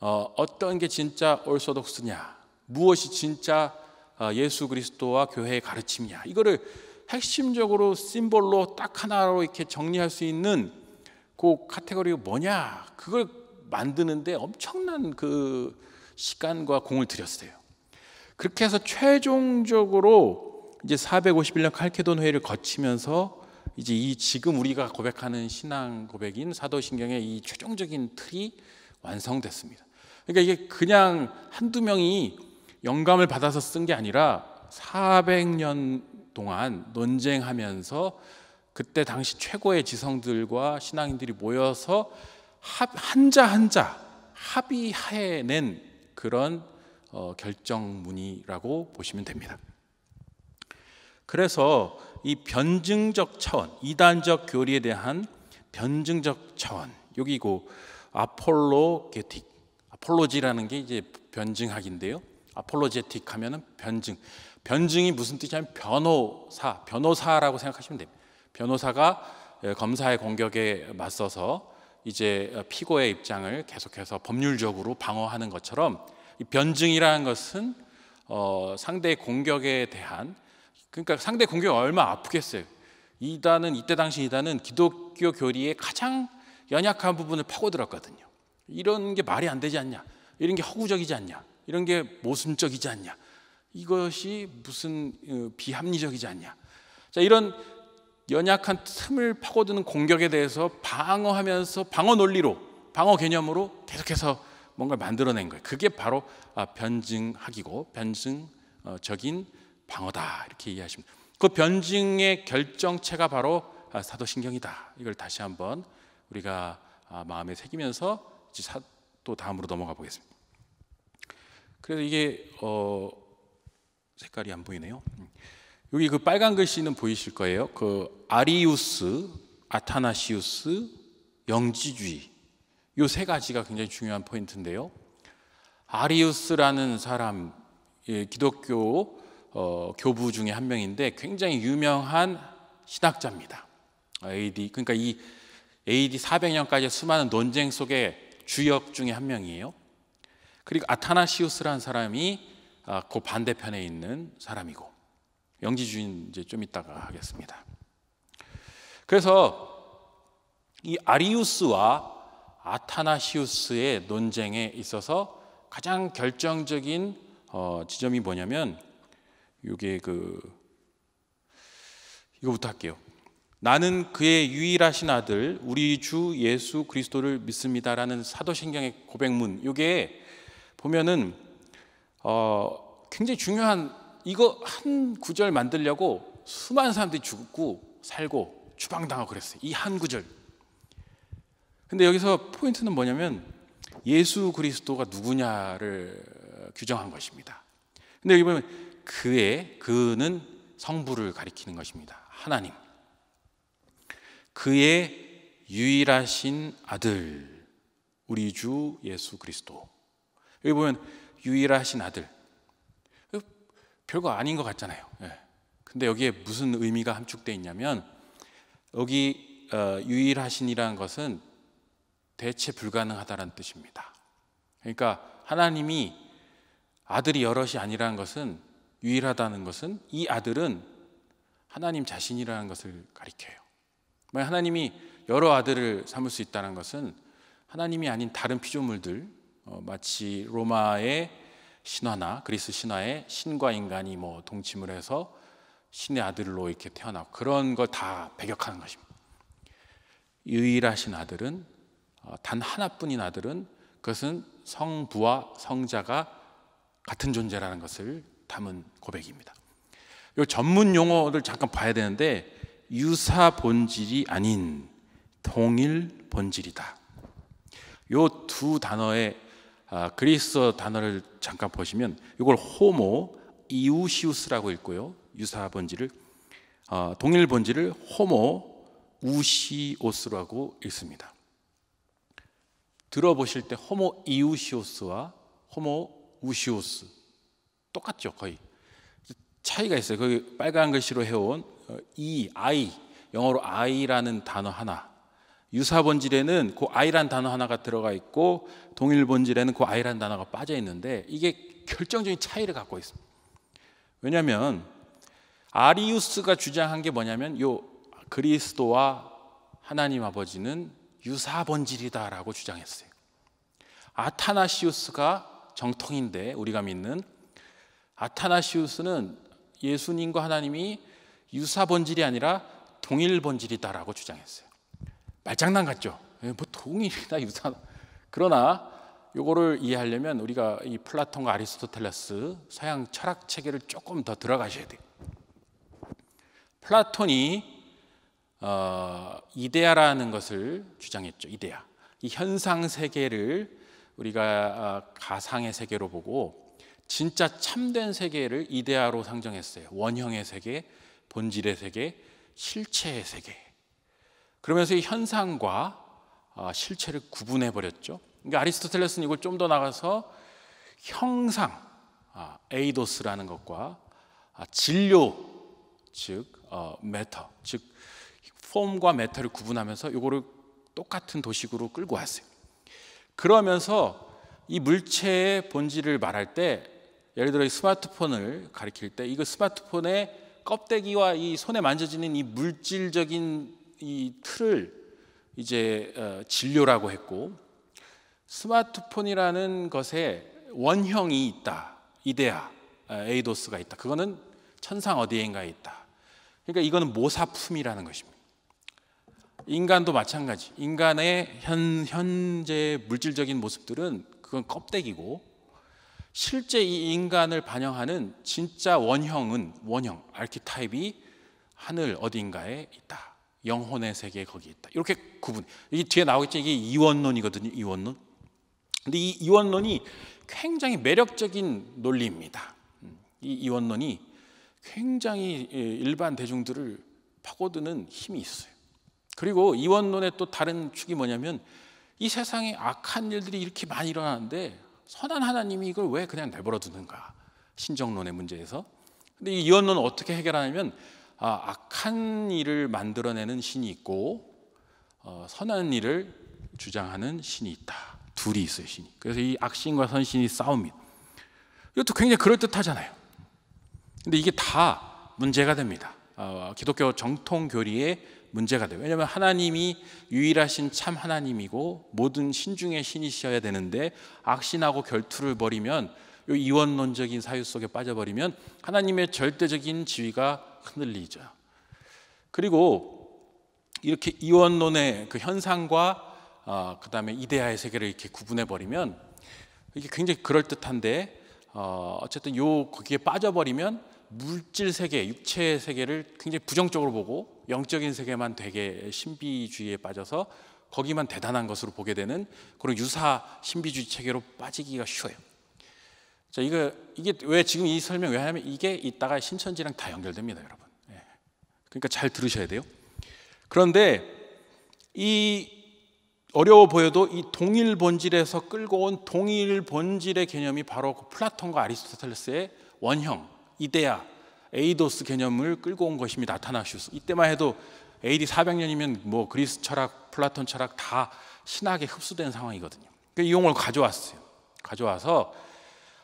어, 어떤 게 진짜 올소독스냐? 무엇이 진짜 어, 예수 그리스도와 교회의 가르침이냐? 이거를 핵심적으로 심볼로 딱 하나로 이렇게 정리할 수 있는 그 카테고리가 뭐냐? 그걸 만드는데 엄청난 그 시간과 공을 들였어요. 그렇게 해서 최종적으로 이제 451년 칼케돈 회의를 거치면서 이제 이 지금 우리가 고백하는 신앙 고백인 사도신경의 이 최종적인 틀이 완성됐습니다. 그러니까 이게 그냥 한두 명이 영감을 받아서 쓴 게 아니라 400년 동안 논쟁하면서 그때 당시 최고의 지성들과 신앙인들이 모여서 한자 한자 합의하에 낸 그런 어, 결정문이라고 보시면 됩니다. 그래서 이 변증적 차원, 이단적 교리에 대한 변증적 차원, 여기고 아폴로게틱, 아폴로지라는 게 이제 변증학인데요. 아폴로제틱 하면은 변증. 변증이 무슨 뜻이냐면 변호사, 변호사라고 생각하시면 됩니다. 변호사가 검사의 공격에 맞서서 이제 피고의 입장을 계속해서 법률적으로 방어하는 것처럼 이 변증이라는 것은 어, 상대의 공격에 대한 그러니까 상대 공격이 얼마 아프겠어요. 이단은 이때 당시 이단은 기독교 교리의 가장 연약한 부분을 파고들었거든요. 이런 게 말이 안 되지 않냐? 이런 게 허구적이지 않냐? 이런 게 모순적이지 않냐? 이것이 무슨 어, 비합리적이지 않냐? 자, 이런 연약한 틈을 파고드는 공격에 대해서 방어하면서 방어 논리로, 방어 개념으로 계속해서 뭔가를 만들어낸 거예요. 그게 바로 아, 변증학이고 변증적인 방어다 이렇게 이해하시면 그 변증의 결정체가 바로 아, 사도신경이다. 이걸 다시 한번 우리가 아, 마음에 새기면서 또 다음으로 넘어가 보겠습니다. 그래서 이게 어 색깔이 안 보이네요. 여기 그 빨간 글씨는 보이실 거예요. 그 아리우스, 아타나시우스, 영지주의 이세 가지가 굉장히 중요한 포인트인데요. 아리우스라는 사람 예, 기독교 어, 교부 중에 한 명인데 굉장히 유명한 신학자입니다. AD 그러니까 이 AD 400년까지 수많은 논쟁 속에 주역 중에 한 명이에요. 그리고 아타나시우스라는 사람이 아, 그 반대편에 있는 사람이고 영지 주인 이제 좀 이따가 하겠습니다. 그래서 이 아리우스와 아타나시우스의 논쟁에 있어서 가장 결정적인 어, 지점이 뭐냐면 이게 그 이거부터 할게요. 나는 그의 유일하신 아들 우리 주 예수 그리스도를 믿습니다라는 사도신경의 고백문. 이게 보면은 어 굉장히 중요한 이거 한 구절 만들려고 수많은 사람들이 죽고 살고 추방당하고 그랬어요. 이 한 구절. 근데 여기서 포인트는 뭐냐면 예수 그리스도가 누구냐를 규정한 것입니다. 근데 여기 보면 그의 그는 성부를 가리키는 것입니다. 하나님. 그의 유일하신 아들 우리 주 예수 그리스도. 여기 보면 유일하신 아들. 별거 아닌 것 같잖아요. 예. 근데 여기에 무슨 의미가 함축되어 있냐면 여기 어, 유일하신이라는 것은 대체 불가능하다는 뜻입니다. 그러니까 하나님이 아들이 여럿이 아니라는 것은 유일하다는 것은 이 아들은 하나님 자신이라는 것을 가리켜요. 하나님이 여러 아들을 삼을 수 있다는 것은 하나님이 아닌 다른 피조물들 어, 마치 로마의 신화나 그리스 신화의 신과 인간이 뭐 동침을 해서 신의 아들로 이렇게 태어나고 그런 걸 다 배격하는 것입니다. 유일하신 아들은 어, 단 하나뿐인 아들은 그것은 성부와 성자가 같은 존재라는 것을 담은 고백입니다. 이 전문 용어를 잠깐 봐야 되는데 유사 본질이 아닌 동일 본질이다. 이 두 단어의 아, 그리스어 단어를 잠깐 보시면 이걸 호모 이우시우스라고 읽고요. 유사 본질을 어, 동일 본질을 호모 우시오스라고 읽습니다. 들어보실 때 호모 이우시오스와 호모 우시오스 똑같죠 거의 차이가 있어요. 거기 빨간 글씨로 해온 이 I 영어로 I라는 단어 하나 유사 본질에는 그 I라는 단어 하나가 들어가 있고 동일 본질에는 그 I라는 단어가 빠져 있는데 이게 결정적인 차이를 갖고 있습니다. 왜냐하면 아리우스가 주장한 게 뭐냐면 요 그리스도와 하나님 아버지는 유사 본질이다라고 주장했어요. 아타나시우스가 정통인데 우리가 믿는 아타나시우스는 예수님과 하나님이 유사 본질이 아니라 동일 본질이다라고 주장했어요. 말장난 같죠? 예, 뭐 동일이다 유사. 그러나 요거를 이해하려면 우리가 이 플라톤과 아리스토텔레스 서양 철학 체계를 조금 더 들어가셔야 돼요. 플라톤이 어, 이데아라는 것을 주장했죠. 이데아. 이 현상 세계를 우리가 어, 가상의 세계로 보고 진짜 참된 세계를 이데아로 상정했어요. 원형의 세계, 본질의 세계, 실체의 세계. 그러면서 이 현상과 어, 실체를 구분해 버렸죠. 그러니까 아리스토텔레스는 이걸 좀 더 나가서 형상, 아, 에이도스라는 것과 아, 질료, 즉 어, matter, 즉 form과 matter를 구분하면서 이거를 똑같은 도식으로 끌고 왔어요. 그러면서 이 물체의 본질을 말할 때 예를 들어 이 스마트폰을 가리킬 때 이거 스마트폰의 껍데기와 이 손에 만져지는 이 물질적인 이 틀을 이제 어, 질료라고 했고 스마트폰이라는 것에 원형이 있다. 이데아, 에이도스가 있다. 그거는 천상 어디엔가에 있다. 그러니까 이거는 모사품이라는 것입니다. 인간도 마찬가지. 인간의 현, 현재 물질적인 모습들은 그건 껍데기고 실제 이 인간을 반영하는 진짜 원형은 원형, 아키타입이 하늘 어딘가에 있다. 영혼의 세계 거기 있다. 이렇게 구분. 이 뒤에 나오겠죠. 이게 이원론이거든요. 이원론. 근데 이 이원론이 굉장히 매력적인 논리입니다. 이 이원론이 굉장히 예, 일반 대중들을 파고드는 힘이 있어요. 그리고 이원론의 또 다른 축이 뭐냐면 이 세상에 악한 일들이 이렇게 많이 일어나는데 선한 하나님이 이걸 왜 그냥 내버려 두는가? 신정론의 문제에서. 근데 이 이원론은 어떻게 해결하냐면 아, 악한 일을 만들어내는 신이 있고 어, 선한 일을 주장하는 신이 있다. 둘이 있어요, 신이. 그래서 이 악신과 선신이 싸웁니다. 이것도 굉장히 그럴듯하잖아요. 근데 이게 다 문제가 됩니다. 어, 기독교 정통 교리의 문제가 돼요. 왜냐하면 하나님이 유일하신 참 하나님이고 모든 신 중에 신이셔야 되는데 악신하고 결투를 벌이면 이 이원론적인 사유 속에 빠져버리면 하나님의 절대적인 지위가 흔들리죠. 그리고 이렇게 이원론의 그 현상과 어, 그 다음에 이데아의 세계를 이렇게 구분해 버리면 이게 굉장히 그럴 듯한데 어, 어쨌든 요 거기에 빠져버리면 물질 세계, 육체의 세계를 굉장히 부정적으로 보고 영적인 세계만 되게 신비주의에 빠져서 거기만 대단한 것으로 보게 되는 그런 유사 신비주의 체계로 빠지기가 쉬워요. 자, 이거 이게 왜 지금 이 설명 왜 하냐면 이게 이따가 신천지랑 다 연결됩니다, 여러분. 예. 그러니까 잘 들으셔야 돼요. 그런데 이 어려워 보여도 이 동일 본질에서 끌고 온 동일 본질의 개념이 바로 그 플라톤과 아리스토텔레스의 원형, 이데아, 에이도스 개념을 끌고 온 것입니다. 아타나시우스. 이때만 해도 AD 400년이면 뭐 그리스 철학, 플라톤 철학 다 신학에 흡수된 상황이거든요. 그 이용을 가져왔어요. 가져와서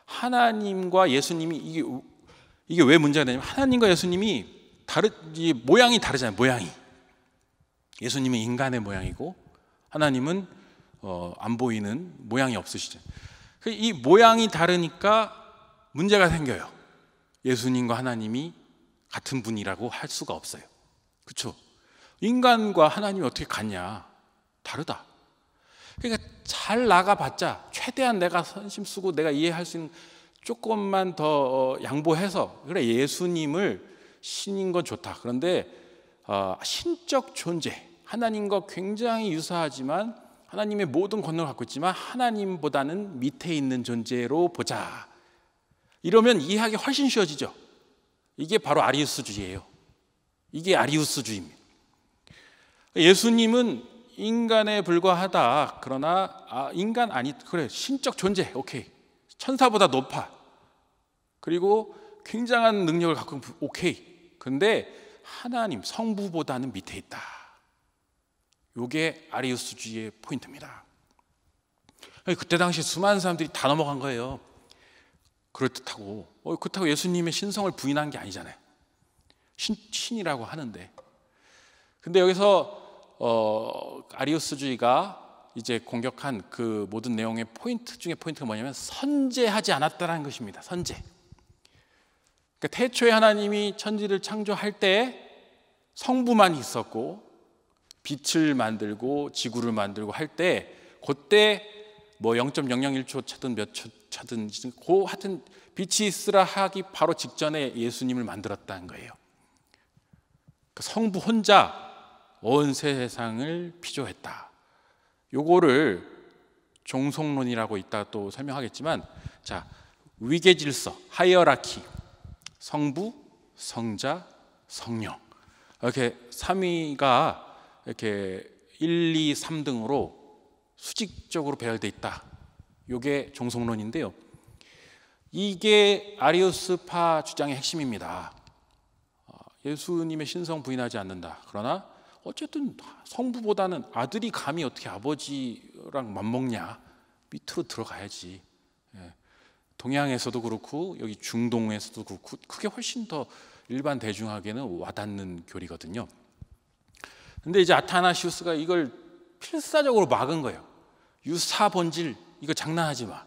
하나님과 예수님이 이게 이게 왜 문제가 되냐면 하나님과 예수님이 이 모양이 다르잖아요. 모양이 예수님은 인간의 모양이고 하나님은 어, 안 보이는 모양이 없으시죠. 그이 모양이 다르니까 문제가 생겨요. 예수님과 하나님이 같은 분이라고 할 수가 없어요. 그렇죠? 인간과 하나님이 어떻게 같냐? 다르다. 그러니까 잘 나가봤자 최대한 내가 선심 쓰고 내가 이해할 수 있는 조금만 더 어, 양보해서 그래 예수님을 신인 건 좋다. 그런데 어, 신적 존재 하나님과 굉장히 유사하지만 하나님의 모든 권능을 갖고 있지만 하나님보다는 밑에 있는 존재로 보자. 이러면 이해하기 훨씬 쉬워지죠. 이게 바로 아리우스주의예요. 이게 아리우스주의입니다. 예수님은 인간에 불과하다. 그러나 아, 인간 아니 그래 신적 존재 오케이 천사보다 높아. 그리고 굉장한 능력을 갖고 오케이. 근데 하나님 성부보다는 밑에 있다. 요게 아리우스주의의 포인트입니다. 그때 당시 수많은 사람들이 다 넘어간 거예요. 그럴듯하고 어, 그렇다고 예수님의 신성을 부인한 게 아니잖아요. 신, 신이라고 하는데 근데 여기서 어, 아리우스주의가 이제 공격한 그 모든 내용의 포인트 중에 포인트가 뭐냐면 선제하지 않았다는 것입니다. 선제. 그러니까 태초에 하나님이 천지를 창조할 때 성부만 있었고 빛을 만들고 지구를 만들고 할 때 그때 뭐 0.001초 차든 몇 초 차든 그 하여튼 빛이 있으라 하기 바로 직전에 예수님을 만들었다는 거예요. 그 성부 혼자 온 세상을 피조했다. 요거를 종속론이라고 이따 또 설명하겠지만 자 위계 질서 hierarchy 성부 성자 성령 이렇게 3위가 이렇게 1, 2, 3등으로 수직적으로 배열돼 있다. 요게 종속론인데요. 이게 아리우스파 주장의 핵심입니다. 어, 예수님의 신성 부인하지 않는다. 그러나 어쨌든 성부보다는 아들이 감히 어떻게 아버지랑 맞먹냐 밑으로 들어가야지. 예. 동양에서도 그렇고 여기 중동에서도 그렇고 그게 훨씬 더 일반 대중에게는 와닿는 교리거든요. 근데 이제 아타나시우스가 이걸 필사적으로 막은 거예요. 유사 본질 이거 장난하지 마.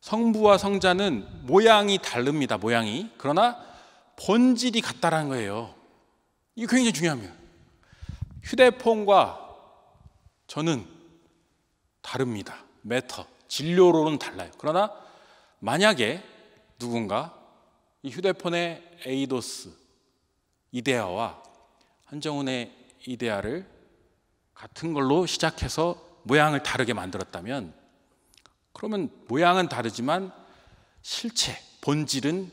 성부와 성자는 모양이 다릅니다. 모양이 그러나 본질이 같다라는 거예요. 이게 굉장히 중요합니다. 휴대폰과 저는 다릅니다. matter 질료로는 달라요. 그러나 만약에 누군가 이 휴대폰의 에이도스 이데아와 한정운의 이데아를 같은 걸로 시작해서 모양을 다르게 만들었다면 그러면 모양은 다르지만 실체, 본질은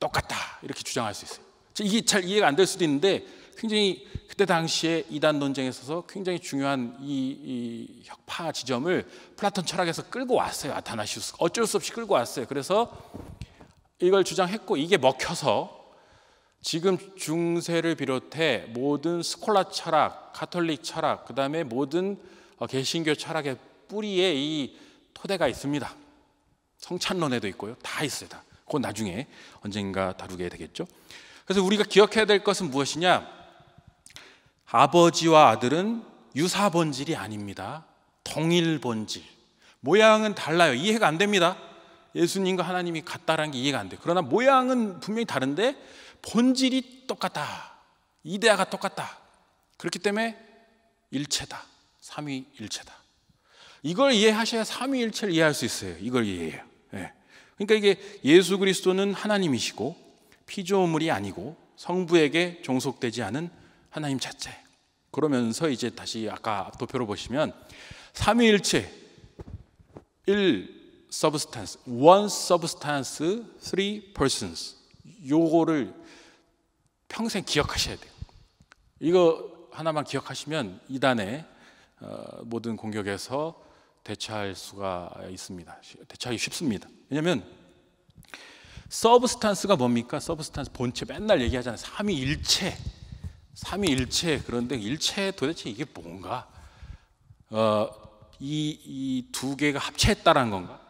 똑같다 이렇게 주장할 수 있어요. 이게 잘 이해가 안 될 수도 있는데 굉장히 그때 당시에 이단 논쟁에 있어서 굉장히 중요한 이, 이 혁파 지점을 플라톤 철학에서 끌고 왔어요. 아타나시우스 어쩔 수 없이 끌고 왔어요. 그래서 이걸 주장했고 이게 먹혀서 지금 중세를 비롯해 모든 스콜라 철학, 카톨릭 철학, 그 다음에 모든 어, 개신교 철학의 뿌리에 이 토대가 있습니다. 성찬론에도 있고요. 다 있어요. 다. 그건 나중에 언젠가 다루게 되겠죠. 그래서 우리가 기억해야 될 것은 무엇이냐? 아버지와 아들은 유사 본질이 아닙니다. 동일 본질. 모양은 달라요. 이해가 안 됩니다. 예수님과 하나님이 같다라는 게 이해가 안 돼. 그러나 모양은 분명히 다른데 본질이 똑같다. 이데아가 똑같다. 그렇기 때문에 일체다. 삼위일체다. 이걸 이해하셔야 삼위일체를 이해할 수 있어요. 이걸 이해해요. 네. 그러니까 이게 예수 그리스도는 하나님이시고 피조물이 아니고 성부에게 종속되지 않은 하나님 자체. 그러면서 이제 다시 아까 도표로 보시면 삼위일체 1 substance, one substance, three persons. 요거를 평생 기억하셔야 돼요. 이거 하나만 기억하시면 이단의 어, 모든 공격에서 대처할 수가 있습니다. 대처하기 쉽습니다. 왜냐하면 substance가 뭡니까? substance 본체 맨날 얘기하잖아요. 삼위일체, 삼위일체 그런데 일체 도대체 이게 뭔가? 어, 이이 두 개가 합체했다라는 건가?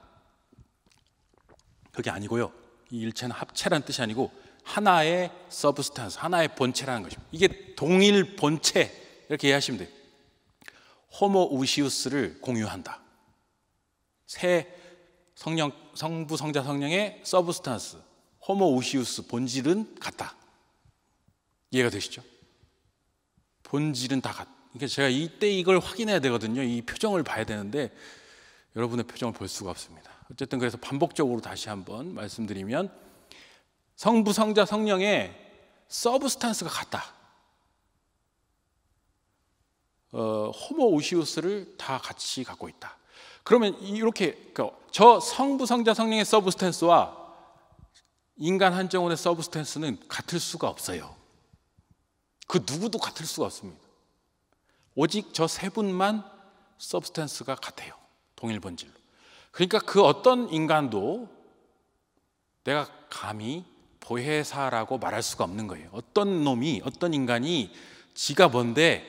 그게 아니고요. 이 일체는 합체란 뜻이 아니고 하나의 substance, 하나의 본체라는 것입니다. 이게 동일 본체 이렇게 이해하시면 돼요. homoousios를 공유한다. 새 성령 성부 성자 성령의 substance homoousios 본질은 같다. 이해가 되시죠? 본질은 다 같. 그러니까 제가 이때 이걸 확인해야 되거든요. 이 표정을 봐야 되는데 여러분의 표정을 볼 수가 없습니다. 어쨌든 그래서 반복적으로 다시 한번 말씀드리면 성부 성자 성령의 substance가 같다. 어, 호모 우시우스를 다 같이 갖고 있다. 그러면 이렇게 그러니까 저 성부 성자 성령의 서브스탠스와 인간 한정원의 서브스탠스는 같을 수가 없어요. 그 누구도 같을 수가 없습니다. 오직 저 세 분만 서브스탠스가 같아요. 동일 본질로. 그러니까 그 어떤 인간도 내가 감히 보혜사라고 말할 수가 없는 거예요. 어떤 놈이 어떤 인간이 지가 뭔데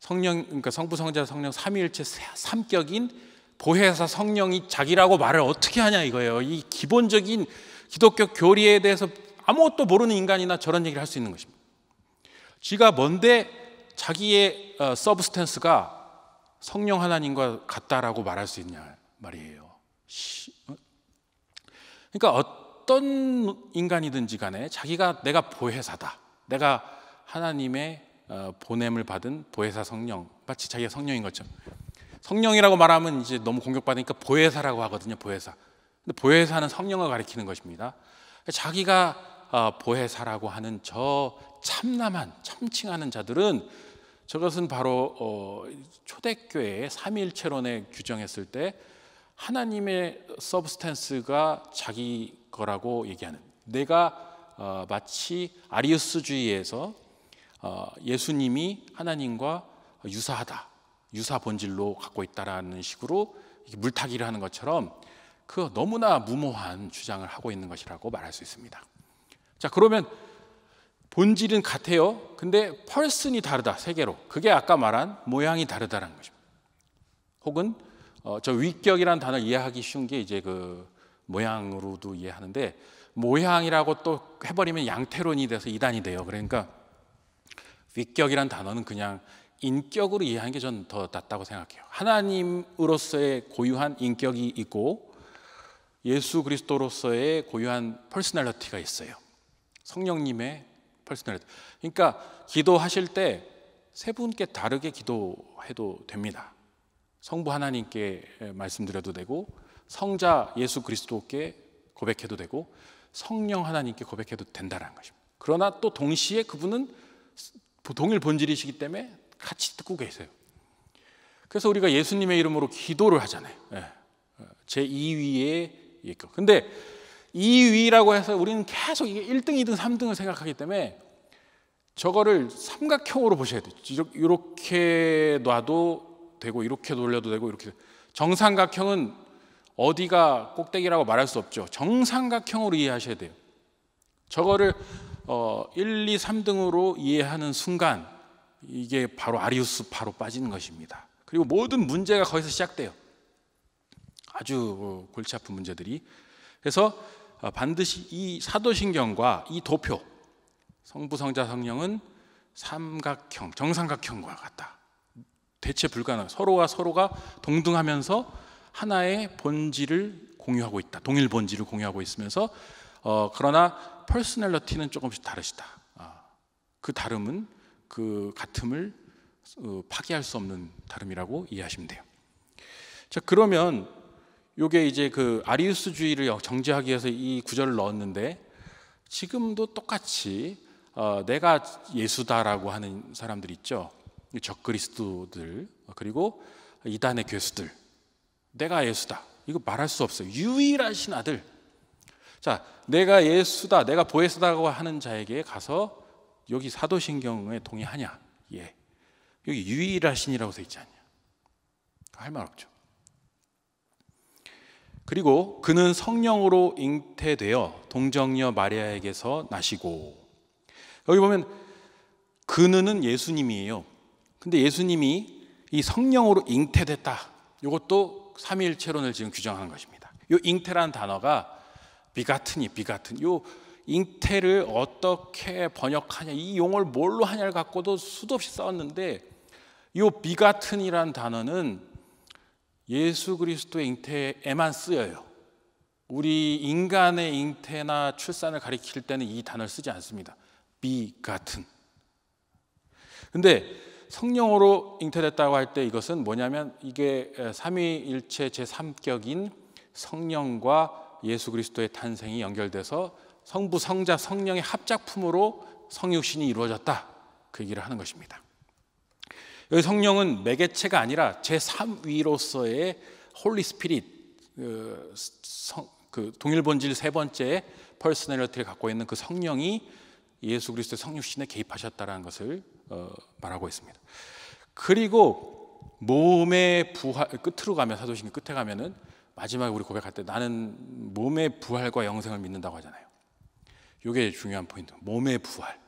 성령 그러니까 성부 성자 성령 삼위일체 삼격인 보혜사 성령이 자기라고 말을 어떻게 하냐 이거예요. 이 기본적인 기독교 교리에 대해서 아무것도 모르는 인간이나 저런 얘기를 할 수 있는 것입니다. 지가 뭔데 자기의 어, 서브스텐스가 성령 하나님과 같다라고 말할 수 있냐 말이에요. 어? 그러니까 어떤 인간이든지 간에 자기가 내가 보혜사다. 내가 하나님의 어, 보냄을 받은 보혜사 성령 마치 자기가 성령인 것처럼 성령이라고 말하면 이제 너무 공격받으니까 보혜사라고 하거든요 보혜사 근데 보혜사는 성령을 가리키는 것입니다 자기가 어, 보혜사라고 하는 저 참남한 참칭하는 자들은 저것은 바로 어, 초대교회의 삼일체론에 규정했을 때 하나님의 서브스텐스가 자기 거라고 얘기하는 내가 마치 아리우스주의에서 어, 예수님이 하나님과 유사하다, 유사 본질로 갖고 있다라는 식으로 물타기를 하는 것처럼 그 너무나 무모한 주장을 하고 있는 것이라고 말할 수 있습니다. 자, 그러면 본질은 같아요. 근데 펄슨이 다르다, 세계로. 그게 아까 말한 모양이 다르다는 것입니다. 혹은 어, 저 위격이라는 단어 이해하기 쉬운 게 이제 그 모양으로도 이해하는데 모양이라고 또 해버리면 양태론이 돼서 이단이 돼요. 그러니까 위격이란 단어는 그냥 인격으로 이해하는 게 전 더 낫다고 생각해요. 하나님으로서의 고유한 인격이 있고 예수 그리스도로서의 고유한 personality가 있어요. 성령님의 personality. 그러니까 기도하실 때 세 분께 다르게 기도해도 됩니다. 성부 하나님께 말씀드려도 되고 성자 예수 그리스도께 고백해도 되고 성령 하나님께 고백해도 된다는 것입니다. 그러나 또 동시에 그분은 동일 본질이시기 때문에 같이 듣고 계세요. 그래서 우리가 예수님의 이름으로 기도를 하잖아요. 예. 제 2위에 있고. 근데 2위라고 해서 우리는 계속 이게 1등, 2등, 3등을 생각하기 때문에 저거를 삼각형으로 보셔야 돼요. 이렇게 놔도 되고 이렇게 돌려도 되고 이렇게 정삼각형은 어디가 꼭대기라고 말할 수 없죠. 정삼각형으로 이해하셔야 돼요. 저거를 어, 1, 2, 3등으로 이해하는 순간 이게 바로 아리우스 파로 빠지는 것입니다. 그리고 모든 문제가 거기서 시작돼요. 아주 어, 골치 아픈 문제들이. 그래서 어, 반드시 이 사도신경과 이 도표 성부 성자 성령은 삼각형 정삼각형과 같다. 대체 불가능. 서로가 서로가 동등하면서 하나의 본질을 공유하고 있다. 동일 본질을 공유하고 있으면서 어, 그러나 퍼스널러티는 조금씩 다르시다. 아, 그 다름은 그 같음을 어, 파기할 수 없는 다름이라고 이해하시면 돼요. 자 그러면 요게 이제 그 아리우스주의를 정지하기 위해서 이 구절을 넣었는데 지금도 똑같이 어, 내가 예수다라고 하는 사람들 있죠. 적그리스도들 그리고 이단의 괴수들 내가 예수다 이거 말할 수 없어요. 유일하신 아들 자, 내가 예수다, 내가 보혜사다고 하는 자에게 가서 여기 사도신경에 동의하냐? 예. 여기 유일하신이라고 돼 있지 않냐? 할 말 없죠. 그리고 그는 성령으로 잉태되어 동정녀 마리아에게서 나시고 여기 보면 그는 예수님이에요. 근데 예수님이 이 성령으로 잉태됐다. 이것도 삼위일체론을 지금 규정하는 것입니다. 이 잉태라는 단어가 비같으니 비같은 요 잉태를 어떻게 번역하냐 이 용어를 뭘로 하냐를 갖고도 수도 없이 싸웠는데 요 비같은이란 단어는 예수 그리스도의 잉태에만 쓰여요. 우리 인간의 잉태나 출산을 가리킬 때는 이 단어를 쓰지 않습니다. 비 같은. 근데 성령으로 잉태됐다고 할 때 이것은 뭐냐면 이게 삼위일체 제3격인 성령과 예수 그리스도의 탄생이 연결돼서 성부, 성자, 성령의 합작품으로 성육신이 이루어졌다. 그 얘기를 하는 것입니다. 여기 성령은 매개체가 아니라 제3위로서의 Holy Spirit 그, 그 동일 본질 세 번째 personality를 갖고 있는 그 성령이 예수 그리스도의 성육신에 개입하셨다라는 것을 어, 말하고 있습니다. 그리고 몸의 부활 끝으로 가면 사도신경 끝에 가면은 마지막에 우리 고백할 때 나는 몸의 부활과 영생을 믿는다고 하잖아요. 이게 중요한 포인트. 몸의 부활.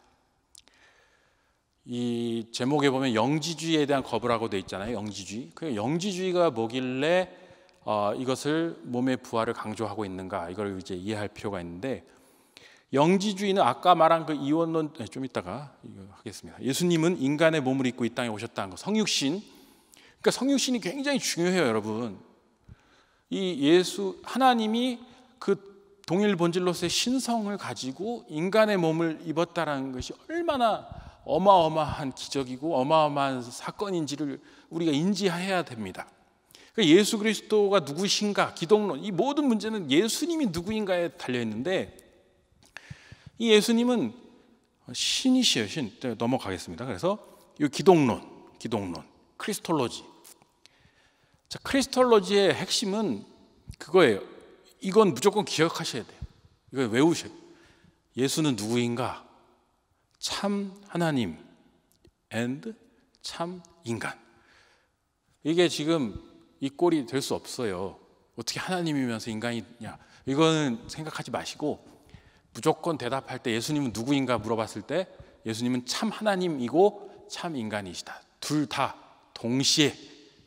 이 제목에 보면 영지주의에 대한 거부라고 돼 있잖아요. 영지주의. 그 영지주의가 뭐길래 어, 이것을 몸의 부활을 강조하고 있는가 이걸 이제 이해할 필요가 있는데 영지주의는 아까 말한 그 이원론 네, 좀 이따가 하겠습니다. 예수님은 인간의 몸을 입고 이 땅에 오셨다는 거. 성육신. 그러니까 성육신이 굉장히 중요해요, 여러분. 이 예수 하나님이 그 동일 본질로서의 신성을 가지고 인간의 몸을 입었다라는 것이 얼마나 어마어마한 기적이고 어마어마한 사건인지를 우리가 인지해야 됩니다. 그러니까 예수 그리스도가 누구신가, 기독론 이 모든 문제는 예수님이 누구인가에 달려 있는데 이 예수님은 신이시여 신. 네, 넘어가겠습니다. 그래서 이 기독론, 기독론, 크리스톨로지. 자, 크리스톨로지의 핵심은 그거예요. 이건 무조건 기억하셔야 돼요. 이거 외우셔야 돼요. 예수는 누구인가? 참 하나님 and 참 인간. 이게 지금 이 꼴이 될 수 없어요. 어떻게 하나님이면서 인간이냐? 이거는 생각하지 마시고 무조건 대답할 때 예수님은 누구인가 물어봤을 때 예수님은 참 하나님이고 참 인간이시다. 둘 다 동시에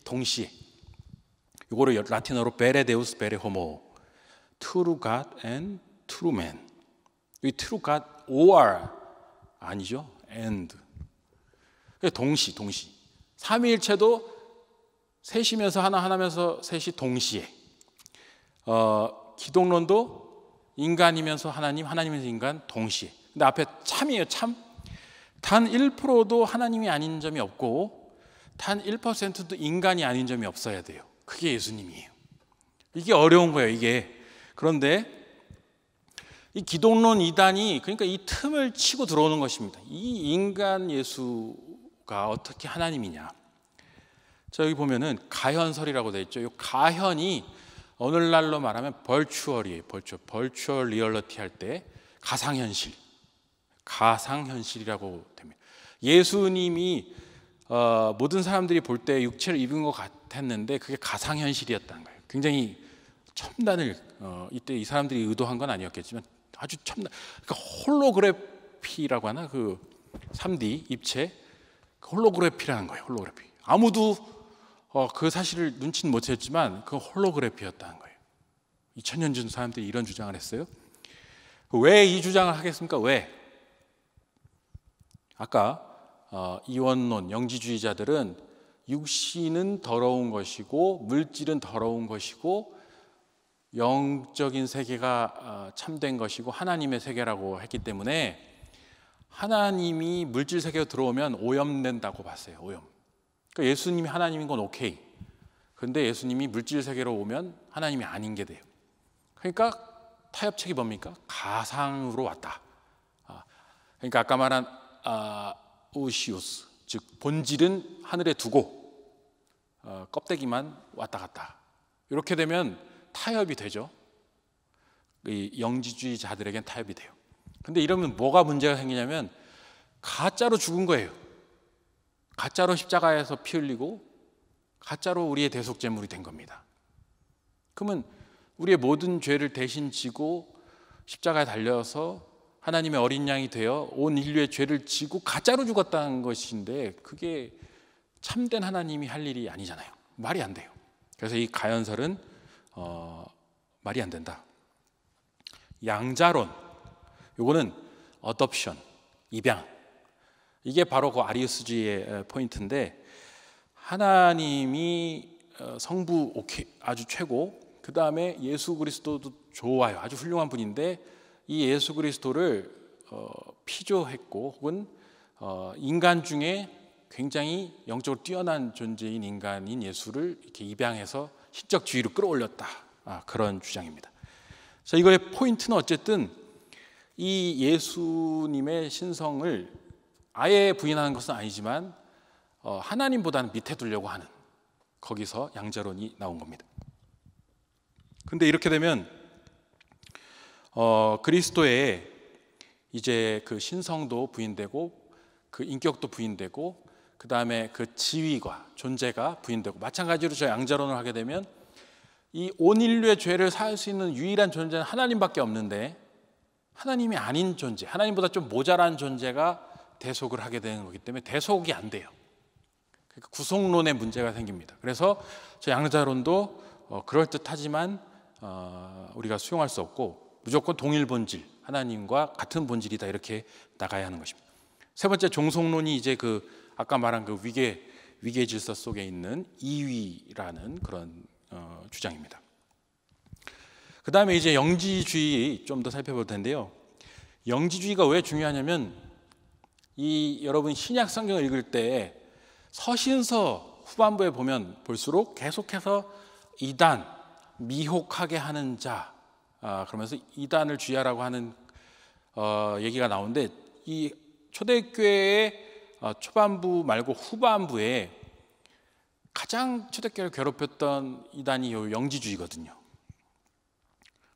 동시에 이거를 라틴어로 베레 데우스 베레 호모 true God and true man. 이 true God or 아니죠. and. 동시, 동시. 삼위일체도 셋이면서 하나 하나면서 셋이 동시에. 어, 기독론도 인간이면서 하나님, 하나님이면서 인간 동시에. 근데 앞에 참이에요, 참. 단 1%도 하나님이 아닌 점이 없고 단 1%도 인간이 아닌 점이 없어야 돼요. 그게 예수님이에요. 이게 어려운 거예요, 이게. 그런데 이 기독론 이단이 그러니까 이 틈을 치고 들어오는 것입니다. 이 인간 예수가 어떻게 하나님이냐. 자, 여기 보면은 가현설이라고 되어 있죠. 이 가현이 오늘날로 말하면 virtual이에요. virtual. Virtual reality 할 때 가상현실. 가상현실이라고 됩니다. 예수님이 어, 모든 사람들이 볼 때 육체를 입은 것 같았는데 그게 가상현실이었다는 거예요. 굉장히 첨단을 어, 이때 이 사람들이 의도한 건 아니었겠지만 아주 첨단. 그러니까 홀로그래피라고 하나 그 3D 입체 그 홀로그래피라는 거예요. 홀로그래피. 아무도 어, 그 사실을 눈치는 못했지만 그 홀로그래피였다는 거예요. 2000년 전 사람들이 이런 주장을 했어요. 왜 이 주장을 하겠습니까? 왜? 아까 어, 이원론 영지주의자들은 육신은 더러운 것이고 물질은 더러운 것이고 영적인 세계가 어, 참된 것이고 하나님의 세계라고 했기 때문에 하나님이 물질 세계로 들어오면 오염된다고 봤어요. 오염. 그러니까 예수님이 하나님인 건 오케이. 근데 예수님이 물질 세계로 오면 하나님이 아닌 게 돼요. 그러니까 타협책이 뭡니까? 가상으로 왔다. 아, 그러니까 아까 말한 아, 우시우스, 즉 본질은 하늘에 두고 어, 껍데기만 왔다 갔다. 이렇게 되면 타협이 되죠. 이 영지주의자들에겐 타협이 돼요. 근데 이러면 뭐가 문제가 생기냐면 가짜로 죽은 거예요. 가짜로 십자가에서 피 흘리고 가짜로 우리의 대속 제물이 된 겁니다. 그러면 우리의 모든 죄를 대신 지고 십자가에 달려서 하나님의 어린 양이 되어 온 인류의 죄를 지고 가짜로 죽었다는 것인데 그게 참된 하나님이 할 일이 아니잖아요. 말이 안 돼요. 그래서 이 가연설은 어, 말이 안 된다. 양자론, 요거는 어덥션, 입양. 이게 바로 그 아리우스주의의 포인트인데 하나님이 어, 성부 오케이 아주 최고. 그 다음에 예수 그리스도도 좋아요, 아주 훌륭한 분인데 이 예수 그리스도를 어, 피조했고 혹은 어, 인간 중에 굉장히 영적으로 뛰어난 존재인 인간인 예수를 이렇게 입양해서 시적 주의로 끌어올렸다. 아, 그런 주장입니다. 자, 이거의 포인트는 어쨌든 이 예수님의 신성을 아예 부인하는 것은 아니지만 어, 하나님보다는 밑에 두려고 하는 거기서 양자론이 나온 겁니다. 근데 이렇게 되면 어, 그리스도의 이제 그 신성도 부인되고 그 인격도 부인되고 그 다음에 그 지위가 존재가 부인되고 마찬가지로 저 양자론을 하게 되면 이 온 인류의 죄를 사할 수 있는 유일한 존재는 하나님밖에 없는데 하나님이 아닌 존재, 하나님보다 좀 모자란 존재가 대속을 하게 되는 거기 때문에 대속이 안 돼요. 그러니까 구속론의 문제가 생깁니다. 그래서 저 양자론도 어, 그럴 듯하지만 어, 우리가 수용할 수 없고 무조건 동일 본질, 하나님과 같은 본질이다 이렇게 나가야 하는 것입니다. 세 번째 종속론이 이제 그 아까 말한 그 위계 위계 질서 속에 있는 이위라는 그런 어, 주장입니다. 그 다음에 이제 영지주의 좀 더 살펴볼 텐데요. 영지주의가 왜 중요하냐면 이 여러분 신약 성경을 읽을 때 서신서 후반부에 보면 볼수록 계속해서 이단 미혹하게 하는 자 아, 그러면서 이단을 주의하라고 하는 어, 얘기가 나오는데 이 초대교회의 어, 초반부 말고 후반부에 가장 초대교회를 괴롭혔던 이단이 영지주의거든요.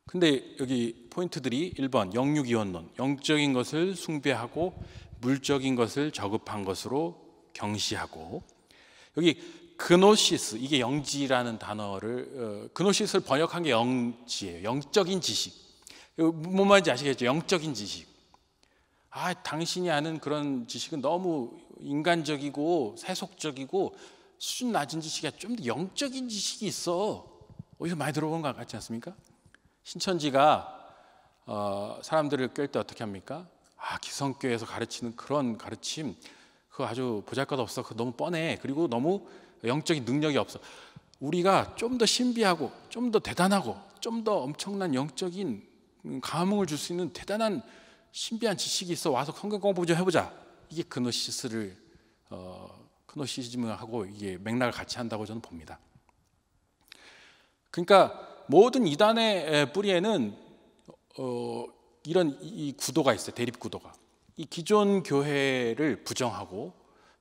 근데 여기 포인트들이 1번 영육이원론, 영적인 것을 숭배하고 물적인 것을 저급한 것으로 경시하고 여기 그노시스 이게 영지라는 단어를 어, 그노시스를 번역한 게 영지예요. 영적인 지식. 뭔 말인지 아시겠죠? 영적인 지식. 아, 당신이 아는 그런 지식은 너무 인간적이고 세속적이고 수준 낮은 지식이 좀 더 영적인 지식이 있어. 어디서 많이 들어본 것 같지 않습니까? 신천지가 어, 사람들을 깰 때 어떻게 합니까? 아, 기성교회에서 가르치는 그런 가르침 그거 아주 보잘것없어. 그거 너무 뻔해. 그리고 너무 영적인 능력이 없어. 우리가 좀 더 신비하고 좀 더 대단하고 좀 더 엄청난 영적인 감흥을 줄 수 있는 대단한 신비한 지식이 있어 와서 성경 공부 좀 해보자. 이게 그노시스를 어, 그노시즘하고 이게 맥락을 같이 한다고 저는 봅니다. 그러니까 모든 이단의 뿌리에는 어, 이런 이 구도가 있어요. 대립 구도가. 이 기존 교회를 부정하고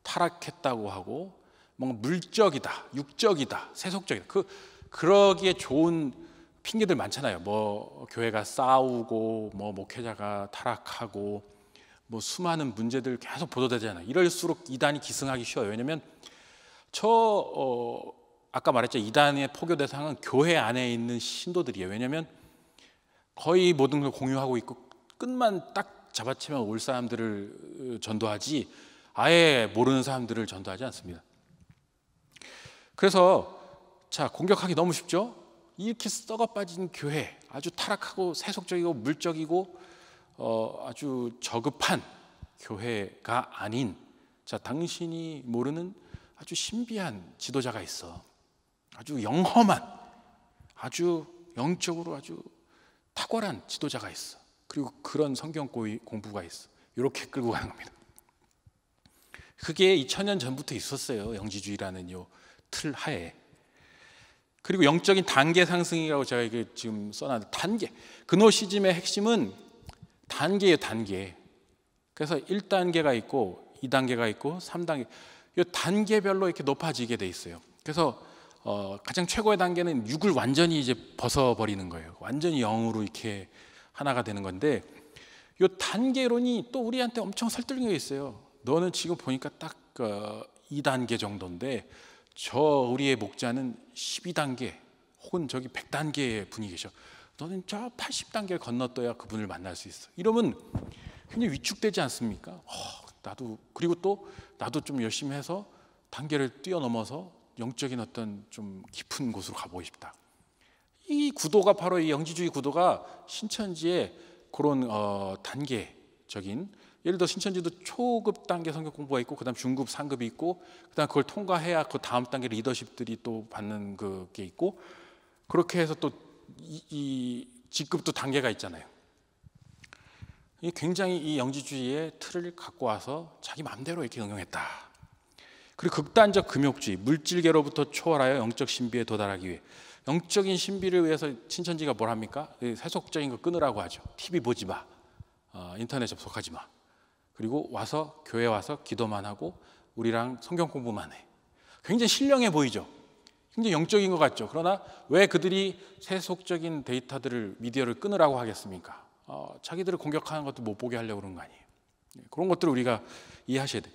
타락했다고 하고 뭔가 물적이다, 육적이다, 세속적이다. 그 그러기에 좋은 핑계들 많잖아요. 뭐 교회가 싸우고 뭐 목회자가 타락하고 뭐 수많은 문제들 계속 보도되잖아요. 이럴수록 이단이 기승하기 쉬워요. 왜냐하면 저 어, 아까 말했죠. 이단의 포교 대상은 교회 안에 있는 신도들이에요. 왜냐하면 거의 모든 걸 공유하고 있고 끝만 딱 잡아채면 올 사람들을 전도하지 아예 모르는 사람들을 전도하지 않습니다. 그래서 자 공격하기 너무 쉽죠. 이렇게 썩어 빠진 교회, 아주 타락하고 세속적이고 물적이고 어, 아주 저급한 교회가 아닌 자 당신이 모르는 아주 신비한 지도자가 있어. 아주 영험한, 아주 영적으로 아주 탁월한 지도자가 있어. 그리고 그런 성경 공부가 있어. 이렇게 끌고 가는 겁니다. 그게 2000년 전부터 있었어요. 영지주의라는 요 틀 하에. 그리고 영적인 단계 상승이라고 제가 이게 지금 써놨는데 단계. 그노시즘의 핵심은 단계예요, 단계. 그래서 1단계가 있고 2단계가 있고 3단계. 이 단계별로 이렇게 높아지게 돼 있어요. 그래서 어, 가장 최고의 단계는 육을 완전히 이제 벗어버리는 거예요. 완전히 영으로 이렇게 하나가 되는 건데 이 단계론이 또 우리한테 엄청 설득력이 있어요. 너는 지금 보니까 딱 어, 2단계 정도인데 저 우리의 목자는 12단계 혹은 저기 100단계의 분이 계셔. 너는 저 80단계를 건너떠야 그분을 만날 수 있어. 이러면 굉장히 위축되지 않습니까? 어, 나도 그리고 또 나도 좀 열심히 해서 단계를 뛰어넘어서 영적인 어떤 좀 깊은 곳으로 가보고 싶다. 이 구도가 바로 이 영지주의 구도가 신천지의 그런 어, 단계적인 예를 들어 신천지도 초급 단계 성경 공부가 있고 그다음 중급 상급이 있고 그다음 그걸 통과해야 그 다음 단계 리더십들이 또 받는 그게 있고 그렇게 해서 또 이, 이 직급도 단계가 있잖아요. 이 굉장히 이 영지주의의 틀을 갖고 와서 자기 마음대로 이렇게 응용했다. 그리고 극단적 금욕주의, 물질계로부터 초월하여 영적 신비에 도달하기 위해 영적인 신비를 위해서 신천지가 뭘 합니까? 세속적인 거 끊으라고 하죠. TV 보지 마, 어, 인터넷 접속하지 마. 그리고 와서 교회 와서 기도만 하고 우리랑 성경 공부만 해. 굉장히 신령해 보이죠. 굉장히 영적인 것 같죠. 그러나 왜 그들이 세속적인 데이터들을 미디어를 끊으라고 하겠습니까? 어, 자기들을 공격하는 것도 못 보게 하려고 그런 거 아니에요. 네, 그런 것들을 우리가 이해하셔야 돼요.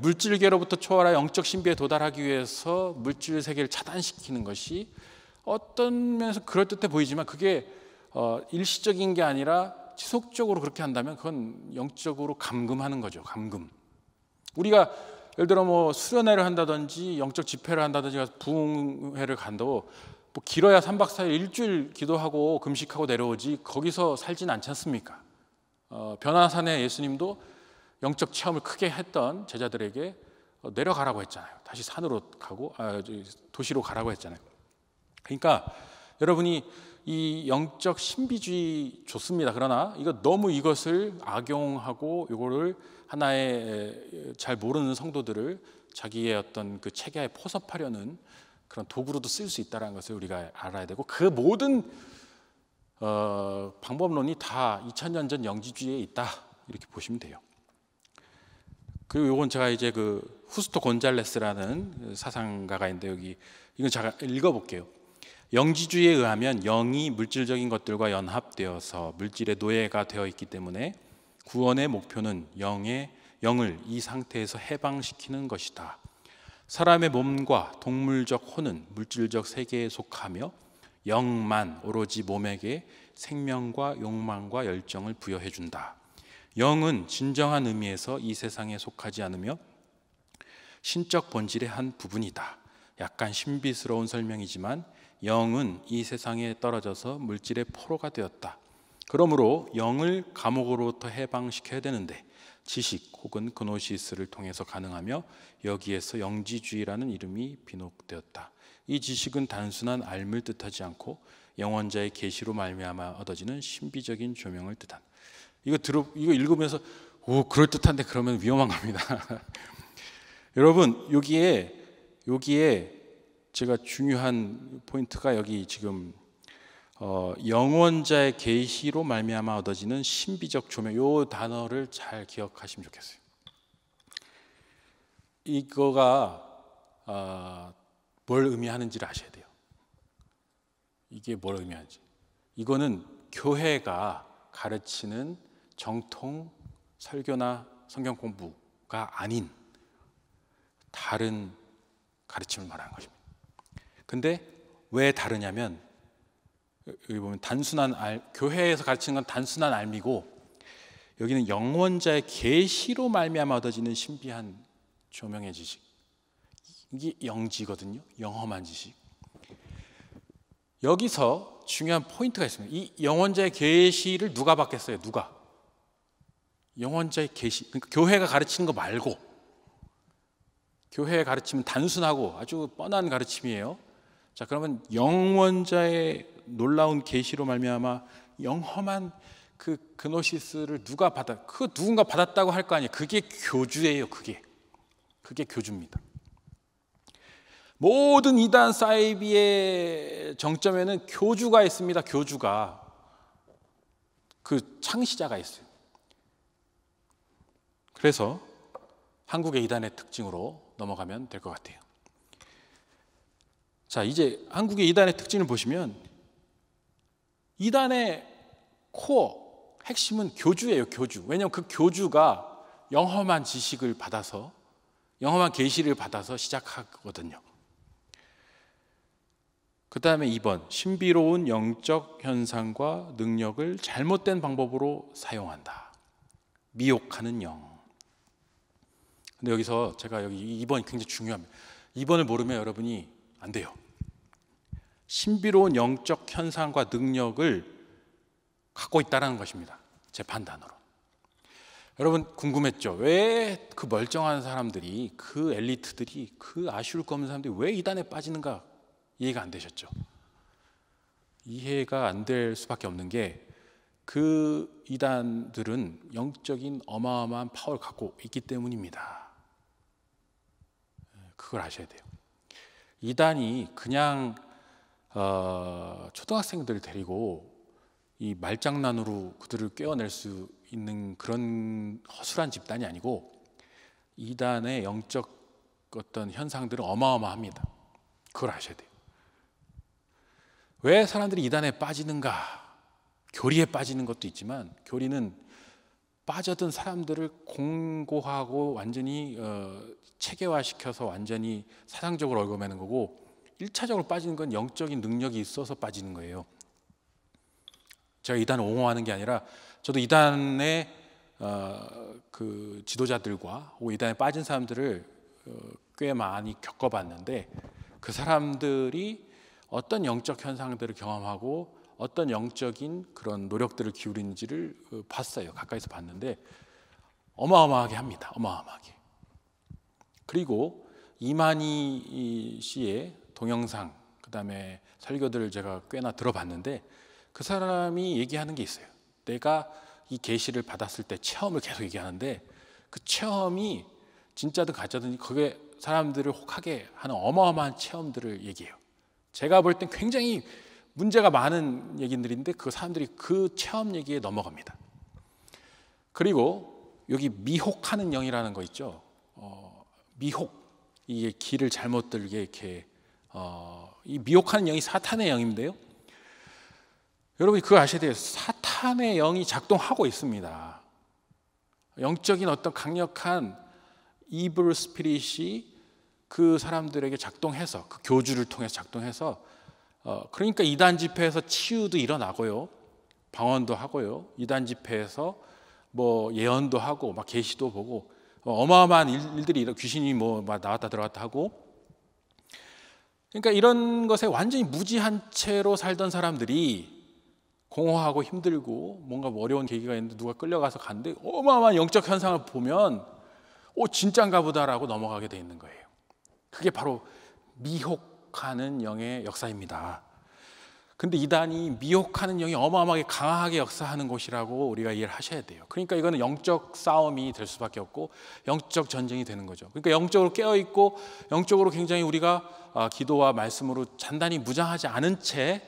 물질계로부터 초월하 영적 신비에 도달하기 위해서 물질 세계를 차단시키는 것이 어떤 면에서 그럴듯해 보이지만 그게 어, 일시적인 게 아니라 지속적으로 그렇게 한다면 그건 영적으로 감금하는 거죠. 감금. 우리가 예를 들어 뭐 수련회를 한다든지 영적 집회를 한다든지 부흥회를 간다고 뭐 길어야 3박 4일 일주일 기도하고 금식하고 내려오지 거기서 살진 않지 않습니까? 어, 변화산에 예수님도 영적 체험을 크게 했던 제자들에게 어, 내려가라고 했잖아요. 다시 산으로 가고 아, 도시로 가라고 했잖아요. 그러니까 여러분이 이 영적 신비주의 좋습니다. 그러나 이거 너무 이것을 악용하고 이거를 하나의 잘 모르는 성도들을 자기의 어떤 그 체계에 포섭하려는 그런 도구로도 쓸 수 있다는 것을 우리가 알아야 되고 그 모든 어, 방법론이 다 2000년 전 영지주의에 있다 이렇게 보시면 돼요. 그리고 요건 제가 이제 그 후스토 곤잘레스라는 사상가가 있는데 여기 이건 제가 읽어볼게요. 영지주의에 의하면 영이 물질적인 것들과 연합되어서 물질의 노예가 되어 있기 때문에 구원의 목표는 영의 영을 이 상태에서 해방시키는 것이다. 사람의 몸과 동물적 혼은 물질적 세계에 속하며 영만 오로지 몸에게 생명과 욕망과 열정을 부여해 준다. 영은 진정한 의미에서 이 세상에 속하지 않으며 신적 본질의 한 부분이다. 약간 신비스러운 설명이지만 영은 이 세상에 떨어져서 물질의 포로가 되었다. 그러므로 영을 감옥으로부터 해방시켜야 되는데 지식 혹은 그노시스를 통해서 가능하며 여기에서 영지주의라는 이름이 비록되었다. 이 지식은 단순한 알을 뜻하지 않고 영원자의 계시로 말미암아 얻어지는 신비적인 조명을 뜻한. 이거 들어 이거 읽으면서 오 그럴 듯한데 그러면 위험한 겁니다. 여러분 여기에 여기에 제가 중요한 포인트가 여기 지금 어, 영원자의 계시로 말미암아 얻어지는 신비적 조명 요 단어를 잘 기억하시면 좋겠어요. 이거가 어, 뭘 의미하는지를 아셔야 돼요. 이게 뭘 의미하는지. 이거는 교회가 가르치는 정통 설교나 성경 공부가 아닌 다른 가르침을 말하는 것입니다. 근데 왜 다르냐면 여기 보면 단순한 알, 교회에서 가르치는 건 단순한 알미고 여기는 영원자의 계시로 말미암아 얻어지는 신비한 조명의 지식. 이게 영지거든요. 영험한 지식. 여기서 중요한 포인트가 있습니다. 이 영원자의 계시를 누가 받겠어요? 누가? 영원자의 계시. 그러니까 교회가 가르치는 거 말고 교회의 가르침은 단순하고 아주 뻔한 가르침이에요. 자, 그러면 영원자의 놀라운 계시로 말미암아 영험한 그 그노시스를 누가 받아? 그 누군가 받았다고 할 거 아니에요. 그게 교주예요. 그게 그게 교주입니다. 모든 이단 사이비의 정점에는 교주가 있습니다. 교주가 그 창시자가 있어요. 그래서 한국의 이단의 특징으로 넘어가면 될 것 같아요. 자, 이제 한국의 이단의 특징을 보시면 이단의 코어 핵심은 교주예요, 교주. 왜냐하면 그 교주가 영험한 지식을 받아서 영험한 계시를 받아서 시작하거든요. 그 다음에 2번 신비로운 영적 현상과 능력을 잘못된 방법으로 사용한다. 미혹하는 영. 근데 여기서 제가 여기 2번이 굉장히 중요합니다. 2번을 모르면 여러분이 안 돼요. 신비로운 영적 현상과 능력을 갖고 있다는 것입니다. 제 판단으로. 여러분 궁금했죠? 왜 그 멀쩡한 사람들이 그 엘리트들이 그 아쉬울 거 없는 사람들이 왜 이단에 빠지는가 이해가 안 되셨죠? 이해가 안 될 수밖에 없는 게 그 이단들은 영적인 어마어마한 파워를 갖고 있기 때문입니다. 그걸 아셔야 돼요. 이단이 그냥 어, 초등학생들 데리고 이 말장난으로 그들을 깨어낼 수 있는 그런 허술한 집단이 아니고 이단의 영적 어떤 현상들은 어마어마합니다. 그걸 아셔야 돼요. 왜 사람들이 이단에 빠지는가? 교리에 빠지는 것도 있지만 교리는 빠져든 사람들을 공고하고 완전히 어, 체계화시켜서 완전히 사상적으로 얽어매는 거고 1차적으로 빠지는 건 영적인 능력이 있어서 빠지는 거예요. 제가 이단을 옹호하는 게 아니라 저도 이단의 어, 그 지도자들과 이단에 빠진 사람들을 어, 꽤 많이 겪어봤는데 그 사람들이 어떤 영적 현상들을 경험하고 어떤 영적인 그런 노력들을 기울이는지를 어, 봤어요. 가까이서 봤는데 어마어마하게 합니다. 어마어마하게. 그리고 이만희 씨의 동영상 그다음에 설교들을 제가 꽤나 들어봤는데 그 사람이 얘기하는 게 있어요. 내가 이 계시를 받았을 때 체험을 계속 얘기하는데 그 체험이 진짜든 가짜든 그게 사람들을 혹하게 하는 어마어마한 체험들을 얘기해요. 제가 볼 땐 굉장히 문제가 많은 얘기들인데 그 사람들이 그 체험 얘기에 넘어갑니다. 그리고 여기 미혹하는 영이라는 거 있죠. 어, 미혹 이게 길을 잘못 들게 이렇게 어, 이 미혹하는 영이 사탄의 영인데요. 여러분 그거 아셔야 돼요. 사탄의 영이 작동하고 있습니다. 영적인 어떤 강력한 이블 스피릿이 그 사람들에게 작동해서 그 교주를 통해서 작동해서 어, 그러니까 이단 집회에서 치유도 일어나고요. 방언도 하고요. 이단 집회에서 뭐 예언도 하고 막 계시도 보고 어마어마한 일 들이 귀신이 뭐 나왔다 들어갔다 하고 그러니까 이런 것에 완전히 무지한 채로 살던 사람들이 공허하고 힘들고 뭔가 뭐 어려운 계기가 있는데 누가 끌려가서 간데 어마어마한 영적 현상을 보면 오 진짠가 보다라고 넘어가게 돼 있는 거예요. 그게 바로 미혹하는 영의 역사입니다. 근데 이단이 미혹하는 영이 어마어마하게 강하게 역사하는 곳이라고 우리가 이해를 하셔야 돼요. 그러니까 이거는 영적 싸움이 될 수밖에 없고 영적 전쟁이 되는 거죠. 그러니까 영적으로 깨어 있고 영적으로 굉장히 우리가 아, 기도와 말씀으로 단단히 무장하지 않은 채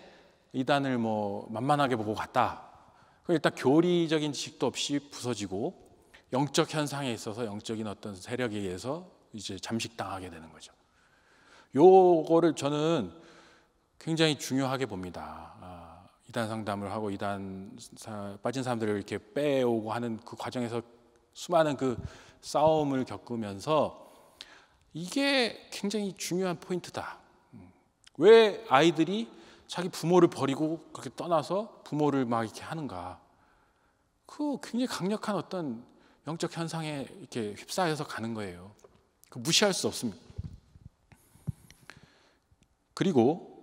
이단을 뭐 만만하게 보고 갔다. 일단 교리적인 지식도 없이 부서지고 영적 현상에 있어서 영적인 어떤 세력에 의해서 이제 잠식당하게 되는 거죠. 요거를 저는 굉장히 중요하게 봅니다. 아, 이단 상담을 하고 이단 빠진 사람들을 이렇게 빼오고 하는 그 과정에서 수많은 그 싸움을 겪으면서 이게 굉장히 중요한 포인트다. 음. 왜 아이들이 자기 부모를 버리고 그렇게 떠나서 부모를 막 이렇게 하는가? 그 굉장히 강력한 어떤 영적 현상에 이렇게 휩싸여서 가는 거예요. 그 무시할 수 없습니다. 그리고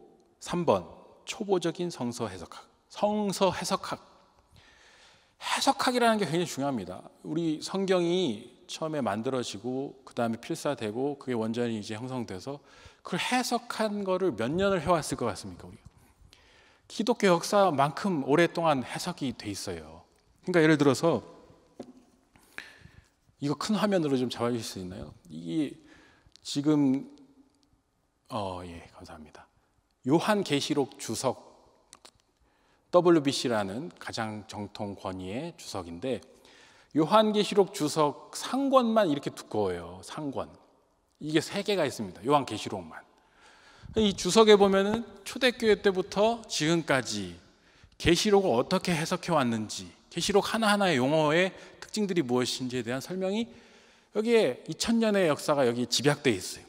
3번 초보적인 성서 해석학. 성서 해석학. 해석학이라는 게 굉장히 중요합니다. 우리 성경이 처음에 만들어지고 그 다음에 필사되고 그게 원전이 이제 형성돼서 그걸 해석한 거를 몇 년을 해 왔을 것 같습니까? 우리 기독교 역사만큼 오랫동안 해석이 돼 있어요. 그러니까 예를 들어서 이거 큰 화면으로 좀 잡아 주실 수 있나요? 이게 지금 어 예 감사합니다. 요한계시록 주석 WBC라는 가장 정통 권위의 주석인데 요한계시록 주석 상권만 이렇게 두꺼워요. 상권. 이게 세 개가 있습니다. 요한계시록만. 이 주석에 보면은 초대교회 때부터 지금까지 계시록을 어떻게 해석해 왔는지, 계시록 하나하나의 용어의 특징들이 무엇인지에 대한 설명이 여기에 2000년의 역사가 여기 집약되어 있어요.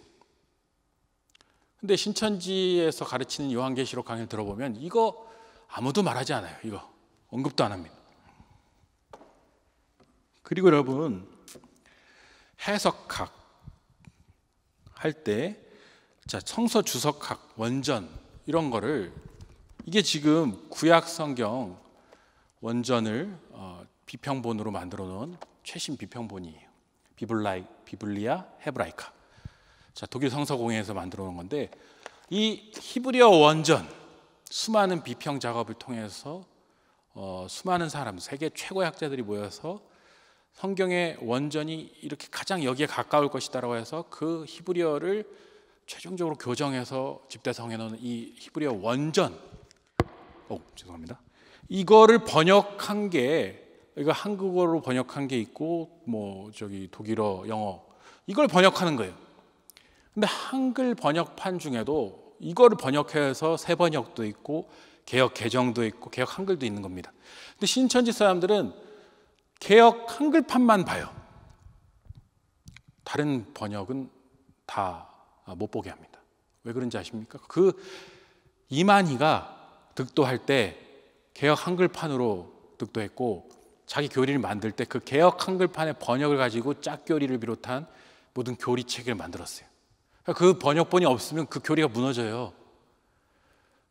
근데 신천지에서 가르치는 요한계시록 강의를 들어보면 이거 아무도 말하지 않아요. 이거 언급도 안 합니다. 그리고 여러분 해석학 할 때 자, 성서 주석학, 원전 이런 거를 이게 지금 구약 성경 원전을 어, 비평본으로 만들어 놓은 최신 비평본이에요. 비블라이 비블리아 헤브라이카. 자, 독일 성서공회에서 만들어 놓은 건데 이 히브리어 원전 수많은 비평 작업을 통해서 어, 수많은 사람, 세계 최고의 학자들이 모여서 성경의 원전이 이렇게 가장 여기에 가까울 것이다라고 해서 그 히브리어를 최종적으로 교정해서 집대성해 놓은 이 히브리어 원전, 오 죄송합니다. 이거를 번역한 게 이거 한국어로 번역한 게 있고 뭐 저기 독일어, 영어 이걸 번역하는 거예요. 근데 한글 번역판 중에도 이거를 번역해서 새 번역도 있고 개혁 개정도 있고 개혁 한글도 있는 겁니다. 근데 신천지 사람들은 개혁 한글판만 봐요. 다른 번역은 다 못 보게 합니다. 왜 그런지 아십니까? 그 이만희가 득도할 때 개혁 한글판으로 득도했고 자기 교리를 만들 때 그 개혁 한글판의 번역을 가지고 짝교리를 비롯한 모든 교리책을 만들었어요. 그 번역본이 없으면 그 교리가 무너져요.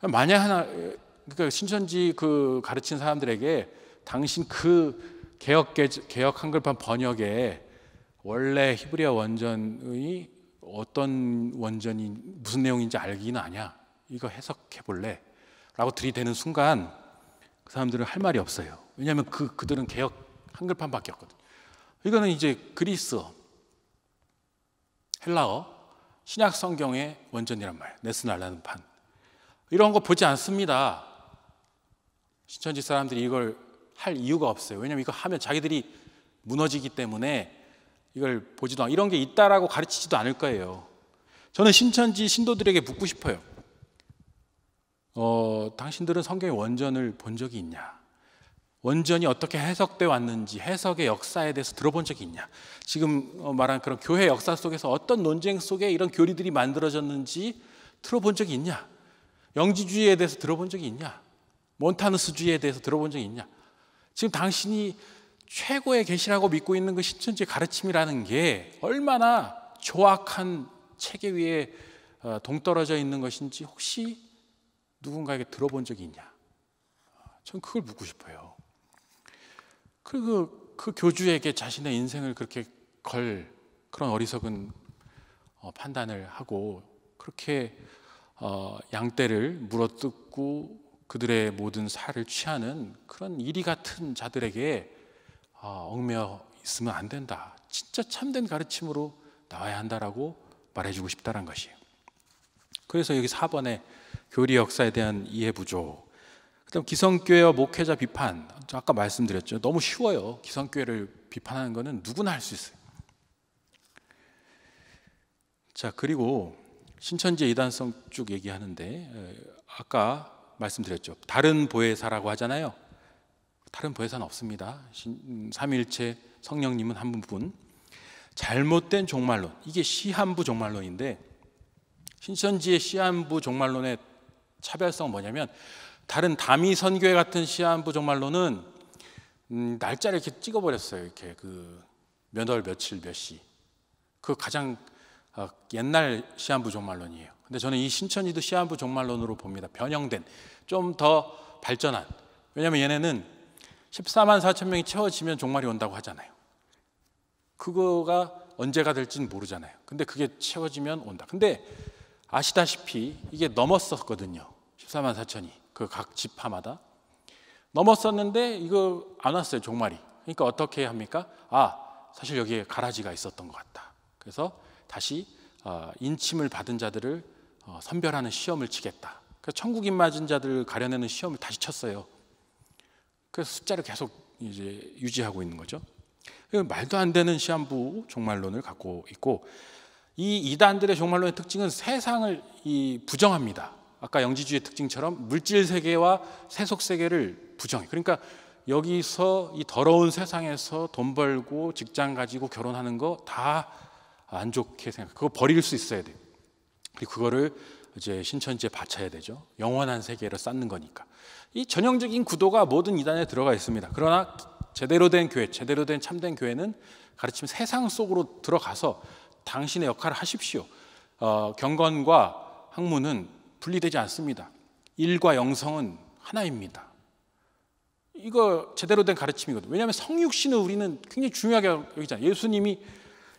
만약 하나 그러니까 신천지 그 가르친 사람들에게 당신 그 개혁 개혁 한글판 번역에 원래 히브리어 원전의 어떤 원전이 무슨 내용인지 알기는 아냐. 이거 해석해 볼래? 라고 들이대는 순간 그 사람들은 할 말이 없어요. 왜냐하면 그 그들은 개혁 한글판밖에 없거든. 이거는 이제 그리스어, 헬라어, 신약 성경의 원전이란 말이에요. 네스날라는 판. 이런 거 보지 않습니다. 신천지 사람들이 이걸 할 이유가 없어요. 왜냐하면 이거 하면 자기들이 무너지기 때문에 이걸 보지도 않 이런 게 있다라고 가르치지도 않을 거예요. 저는 신천지 신도들에게 묻고 싶어요. 어, 당신들은 성경의 원전을 본 적이 있냐? 원전이 어떻게 해석돼 왔는지 해석의 역사에 대해서 들어본 적이 있냐? 지금 어, 말한 그런 교회 역사 속에서 어떤 논쟁 속에 이런 교리들이 만들어졌는지 들어본 적이 있냐? 영지주의에 대해서 들어본 적이 있냐? 몬타누스주의에 대해서 들어본 적이 있냐? 지금 당신이 최고의 계시라고 믿고 있는 그 신천지 가르침이라는 게 얼마나 조악한 체계 위에 어, 동떨어져 있는 것인지 혹시 누군가에게 들어본 적이 있냐? 전 그걸 묻고 싶어요. 그, 그 교주에게 자신의 인생을 그렇게 걸 그런 어리석은 어, 판단을 하고 그렇게 어, 양떼를 물어뜯고 그들의 모든 살을 취하는 그런 이리 같은 자들에게 어, 얽매여 있으면 안 된다. 진짜 참된 가르침으로 나와야 한다라고 말해주고 싶다는 것이에요. 그래서 여기 4번에 교리 역사에 대한 이해 부족, 그다음 기성교회와 목회자 비판. 아까 말씀드렸죠. 너무 쉬워요. 기성교회를 비판하는 것은 누구나 할 수 있어요. 자 그리고 신천지 이단성 쭉 얘기하는데 아까 말씀드렸죠. 다른 보혜사라고 하잖아요. 다른 보혜사는 없습니다. 음, 삼일체 성령님은 한 분. 잘못된 종말론. 이게 시한부 종말론인데 신천지의 시한부 종말론의 차별성 뭐냐면 다른 다미 선교회 같은 시한부 종말론은 음, 날짜를 이렇게 찍어버렸어요. 이렇게 그 몇 월 며칠 몇 시. 그 가장 어, 옛날 시한부 종말론이에요. 근데 저는 이 신천지도 시한부 종말론으로 봅니다. 변형된 좀 더 발전한. 왜냐하면 얘네는 14만 4천 명이 채워지면 종말이 온다고 하잖아요. 그거가 언제가 될지는 모르잖아요. 근데 그게 채워지면 온다. 근데 아시다시피 이게 넘었었거든요. 14만 4천이. 그 각 지파마다. 넘었었는데 이거 안 왔어요, 종말이. 그러니까 어떻게 합니까? 아, 사실 여기에 가라지가 있었던 것 같다. 그래서 다시 어, 인침을 받은 자들을 어, 선별하는 시험을 치겠다. 그래서 천국인 맞은 자들을 가려내는 시험을 다시 쳤어요. 그래서 숫자를 계속 이제 유지하고 있는 거죠. 말도 안 되는 시한부 종말론을 갖고 있고 이 이단들의 종말론의 특징은 세상을 이 부정합니다. 아까 영지주의 특징처럼 물질 세계와 세속 세계를 부정해. 그러니까 여기서 이 더러운 세상에서 돈 벌고 직장 가지고 결혼하는 거 다 안 좋게 생각. 그거 버릴 수 있어야 돼. 그리고 그거를 이제 신천지에 바쳐야 되죠. 영원한 세계를 쌓는 거니까. 이 전형적인 구도가 모든 이단에 들어가 있습니다. 그러나 제대로 된 교회, 제대로 된 참된 교회는 가르치면 세상 속으로 들어가서 당신의 역할을 하십시오. 어, 경건과 학문은 분리되지 않습니다. 일과 영성은 하나입니다. 이거 제대로 된 가르침이거든요. 왜냐하면 성육신을 우리는 굉장히 중요하게 여기잖아요. 예수님이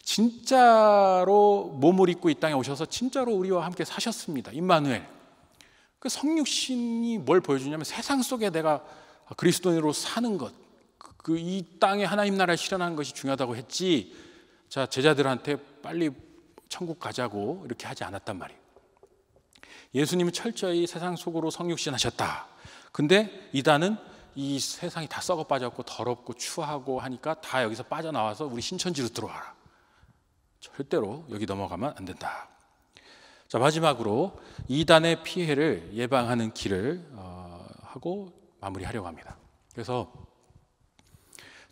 진짜로 몸을 입고 이 땅에 오셔서 진짜로 우리와 함께 사셨습니다. 임마누엘. 그 성육신이 뭘 보여주냐면 세상 속에 내가 그리스도인으로 사는 것, 그 이 땅에 하나님 나라를 실현하는 것이 중요하다고 했지. 자 제자들한테 빨리 천국 가자고 이렇게 하지 않았단 말이에요. 예수님은 철저히 세상 속으로 성육신하셨다. 근데 이단은 이 세상이 다 썩어 빠졌고 더럽고 추하고 하니까 다 여기서 빠져나와서 우리 신천지로 들어와라. 절대로 여기 넘어가면 안 된다. 자 마지막으로 이단의 피해를 예방하는 길을 어, 하고 마무리하려고 합니다. 그래서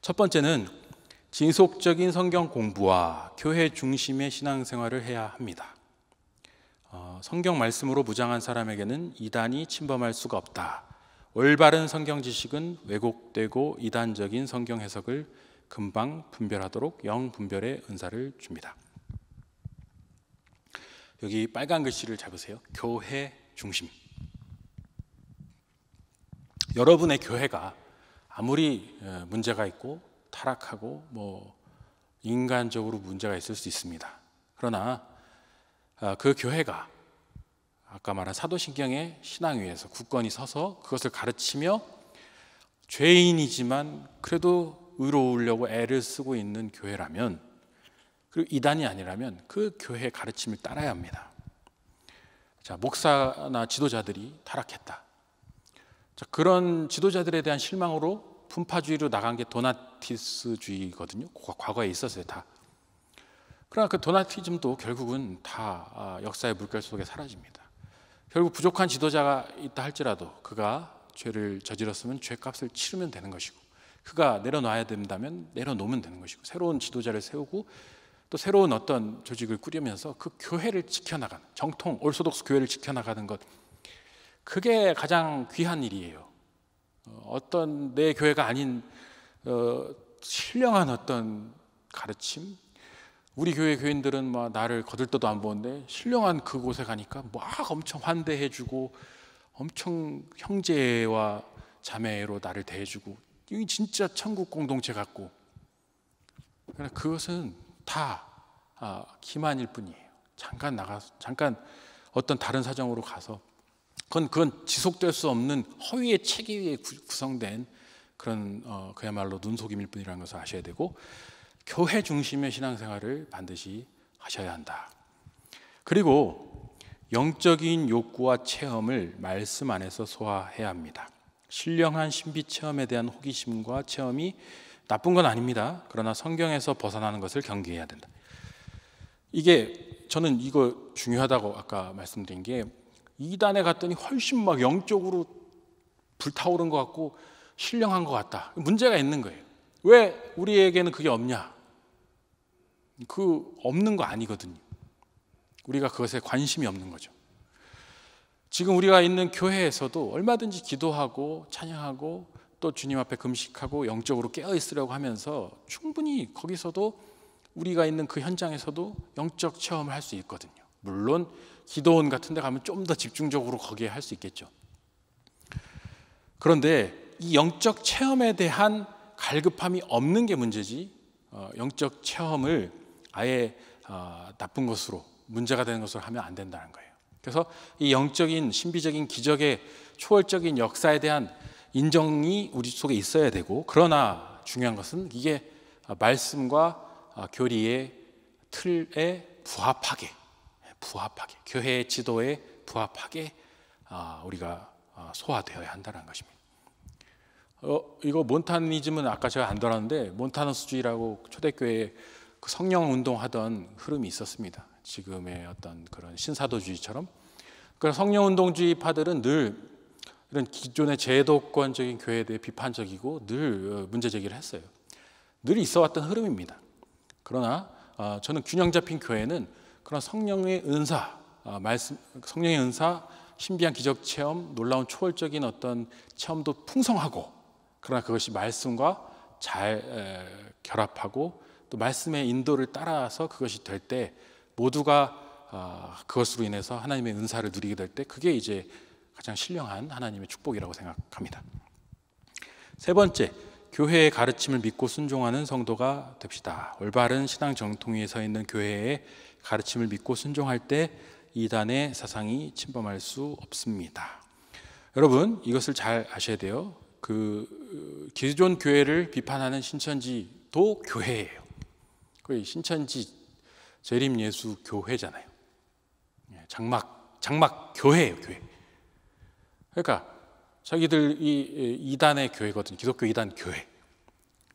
첫 번째는 지속적인 성경 공부와 교회 중심의 신앙생활을 해야 합니다. 어, 성경 말씀으로 무장한 사람에게는 이단이 침범할 수가 없다. 올바른 성경 지식은 왜곡되고 이단적인 성경 해석을 금방 분별하도록 영 분별의 은사를 줍니다. 여기 빨간 글씨를 잡으세요. 교회 중심. 여러분의 교회가 아무리 어, 문제가 있고 타락하고 뭐 인간적으로 문제가 있을 수 있습니다. 그러나 어, 그 교회가 아까 말한 사도신경의 신앙 위에서 굳건히 서서 그것을 가르치며 죄인이지만 그래도 의로우려고 애를 쓰고 있는 교회라면 그리고 이단이 아니라면 그 교회의 가르침을 따라야 합니다. 자, 목사나 지도자들이 타락했다. 자, 그런 지도자들에 대한 실망으로 분파주의로 나간 게 도나티스주의거든요. 과거에 있었어요, 다. 그러나 그 도나티즘도 결국은 다 아, 역사의 물결 속에 사라집니다. 결국 부족한 지도자가 있다 할지라도 그가 죄를 저질렀으면 죄값을 치르면 되는 것이고 그가 내려놔야 된다면 내려놓으면 되는 것이고 새로운 지도자를 세우고 또 새로운 어떤 조직을 꾸리면서 그 교회를 지켜나가는 정통 올소독스 교회를 지켜나가는 것 그게 가장 귀한 일이에요. 어, 어떤 내 교회가 아닌 어, 신령한 어떤 가르침. 우리 교회 교인들은 막 나를 거들떠도 안 보는데 신령한 그곳에 가니까 막 엄청 환대해주고 엄청 형제와 자매로 나를 대해주고 이 진짜 천국 공동체 같고 그것은 다 아, 기만일 뿐이에요. 잠깐 나가서 잠깐 어떤 다른 사정으로 가서 그건 그건 지속될 수 없는 허위의 체계 위에 구성된 그런 어, 그야말로 눈속임일 뿐이라는 것을 아셔야 되고 교회 중심의 신앙생활을 반드시 하셔야 한다. 그리고 영적인 욕구와 체험을 말씀 안에서 소화해야 합니다. 신령한 신비 체험에 대한 호기심과 체험이 나쁜 건 아닙니다. 그러나 성경에서 벗어나는 것을 경계해야 된다. 이게 저는 이거 중요하다고 아까 말씀드린 게 이단에 갔더니 훨씬 막 영적으로 불타오른 것 같고 신령한 것 같다. 문제가 있는 거예요. 왜 우리에게는 그게 없냐? 그 없는 거 아니거든요. 우리가 그것에 관심이 없는 거죠. 지금 우리가 있는 교회에서도 얼마든지 기도하고 찬양하고 또 주님 앞에 금식하고 영적으로 깨어 있으려고 하면서 충분히 거기서도 우리가 있는 그 현장에서도 영적 체험을 할 수 있거든요. 물론 기도원 같은 데 가면 좀 더 집중적으로 거기에 할 수 있겠죠. 그런데 이 영적 체험에 대한 갈급함이 없는 게 문제지 어, 영적 체험을 아예 어, 나쁜 것으로 문제가 되는 것으로 하면 안 된다는 거예요. 그래서 이 영적인 신비적인 기적의 초월적인 역사에 대한 인정이 우리 속에 있어야 되고 그러나 중요한 것은 이게 말씀과 교리의 틀에 부합하게 부합하게 교회의 지도에 부합하게 우리가 소화되어야 한다는 것입니다. 어, 이거 몬타니즘은 아까 제가 안 다뤘는데 몬타너스주의라고 초대교회에 그 성령 운동하던 흐름이 있었습니다. 지금의 어떤 그런 신사도주의처럼. 그 성령 운동주의 파들은 늘 이런 기존의 제도권적인 교회에 대해 비판적이고 늘 어, 문제 제기를 했어요. 늘 있어왔던 흐름입니다. 그러나 어, 저는 균형 잡힌 교회는 그런 성령의 은사, 어, 말씀, 성령의 은사, 신비한 기적 체험, 놀라운 초월적인 어떤 체험도 풍성하고 그러나 그것이 말씀과 잘 결합하고 또 말씀의 인도를 따라서 그것이 될 때 모두가 그것으로 인해서 하나님의 은사를 누리게 될 때 그게 이제 가장 신령한 하나님의 축복이라고 생각합니다. 세 번째, 교회의 가르침을 믿고 순종하는 성도가 됩시다. 올바른 신앙 정통 위에 서 있는 교회의 가르침을 믿고 순종할 때 이단의 사상이 침범할 수 없습니다. 여러분, 이것을 잘 아셔야 돼요. 그 기존 교회를 비판하는 신천지도 교회예요. 그 신천지 재림 예수 교회잖아요. 예, 장막 장막 교회예요, 교회. 그러니까 자기들 이 이단의 교회거든요. 기독교 이단 교회.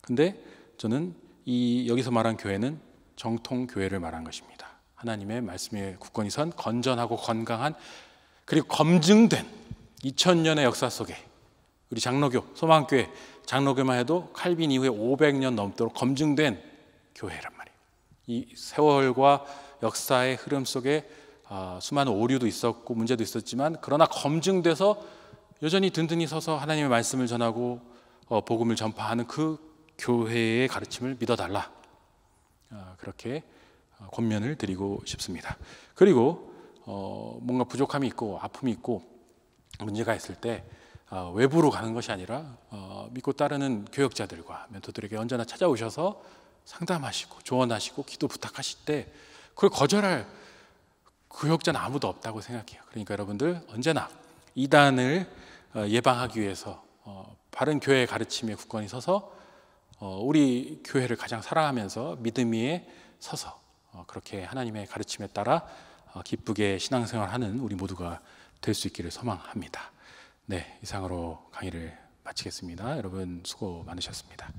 근데 저는 이 여기서 말한 교회는 정통 교회를 말한 것입니다. 하나님의 말씀에 굳건히 선 건전하고 건강한 그리고 검증된 2000년의 역사 속에 우리 장로교, 소망교회, 장로교만 해도 칼빈 이후에 500년 넘도록 검증된 교회란 말이에요. 이 세월과 역사의 흐름 속에 아, 수많은 오류도 있었고 문제도 있었지만 그러나 검증돼서 여전히 든든히 서서 하나님의 말씀을 전하고 어, 복음을 전파하는 그 교회의 가르침을 믿어달라 아, 그렇게 어, 권면을 드리고 싶습니다. 그리고 어, 뭔가 부족함이 있고 아픔이 있고 문제가 있을 때 어, 외부로 가는 것이 아니라 어, 믿고 따르는 교역자들과 멘토들에게 언제나 찾아오셔서 상담하시고 조언하시고 기도 부탁하실 때 그걸 거절할 교역자는 아무도 없다고 생각해요. 그러니까 여러분들 언제나 이단을 어, 예방하기 위해서 어, 바른 교회 가르침에 굳건히 서서 어, 우리 교회를 가장 사랑하면서 믿음 위에 서서 어, 그렇게 하나님의 가르침에 따라 어, 기쁘게 신앙생활하는 우리 모두가 될 수 있기를 소망합니다. 네, 이상으로 강의를 마치겠습니다. 여러분 수고 많으셨습니다.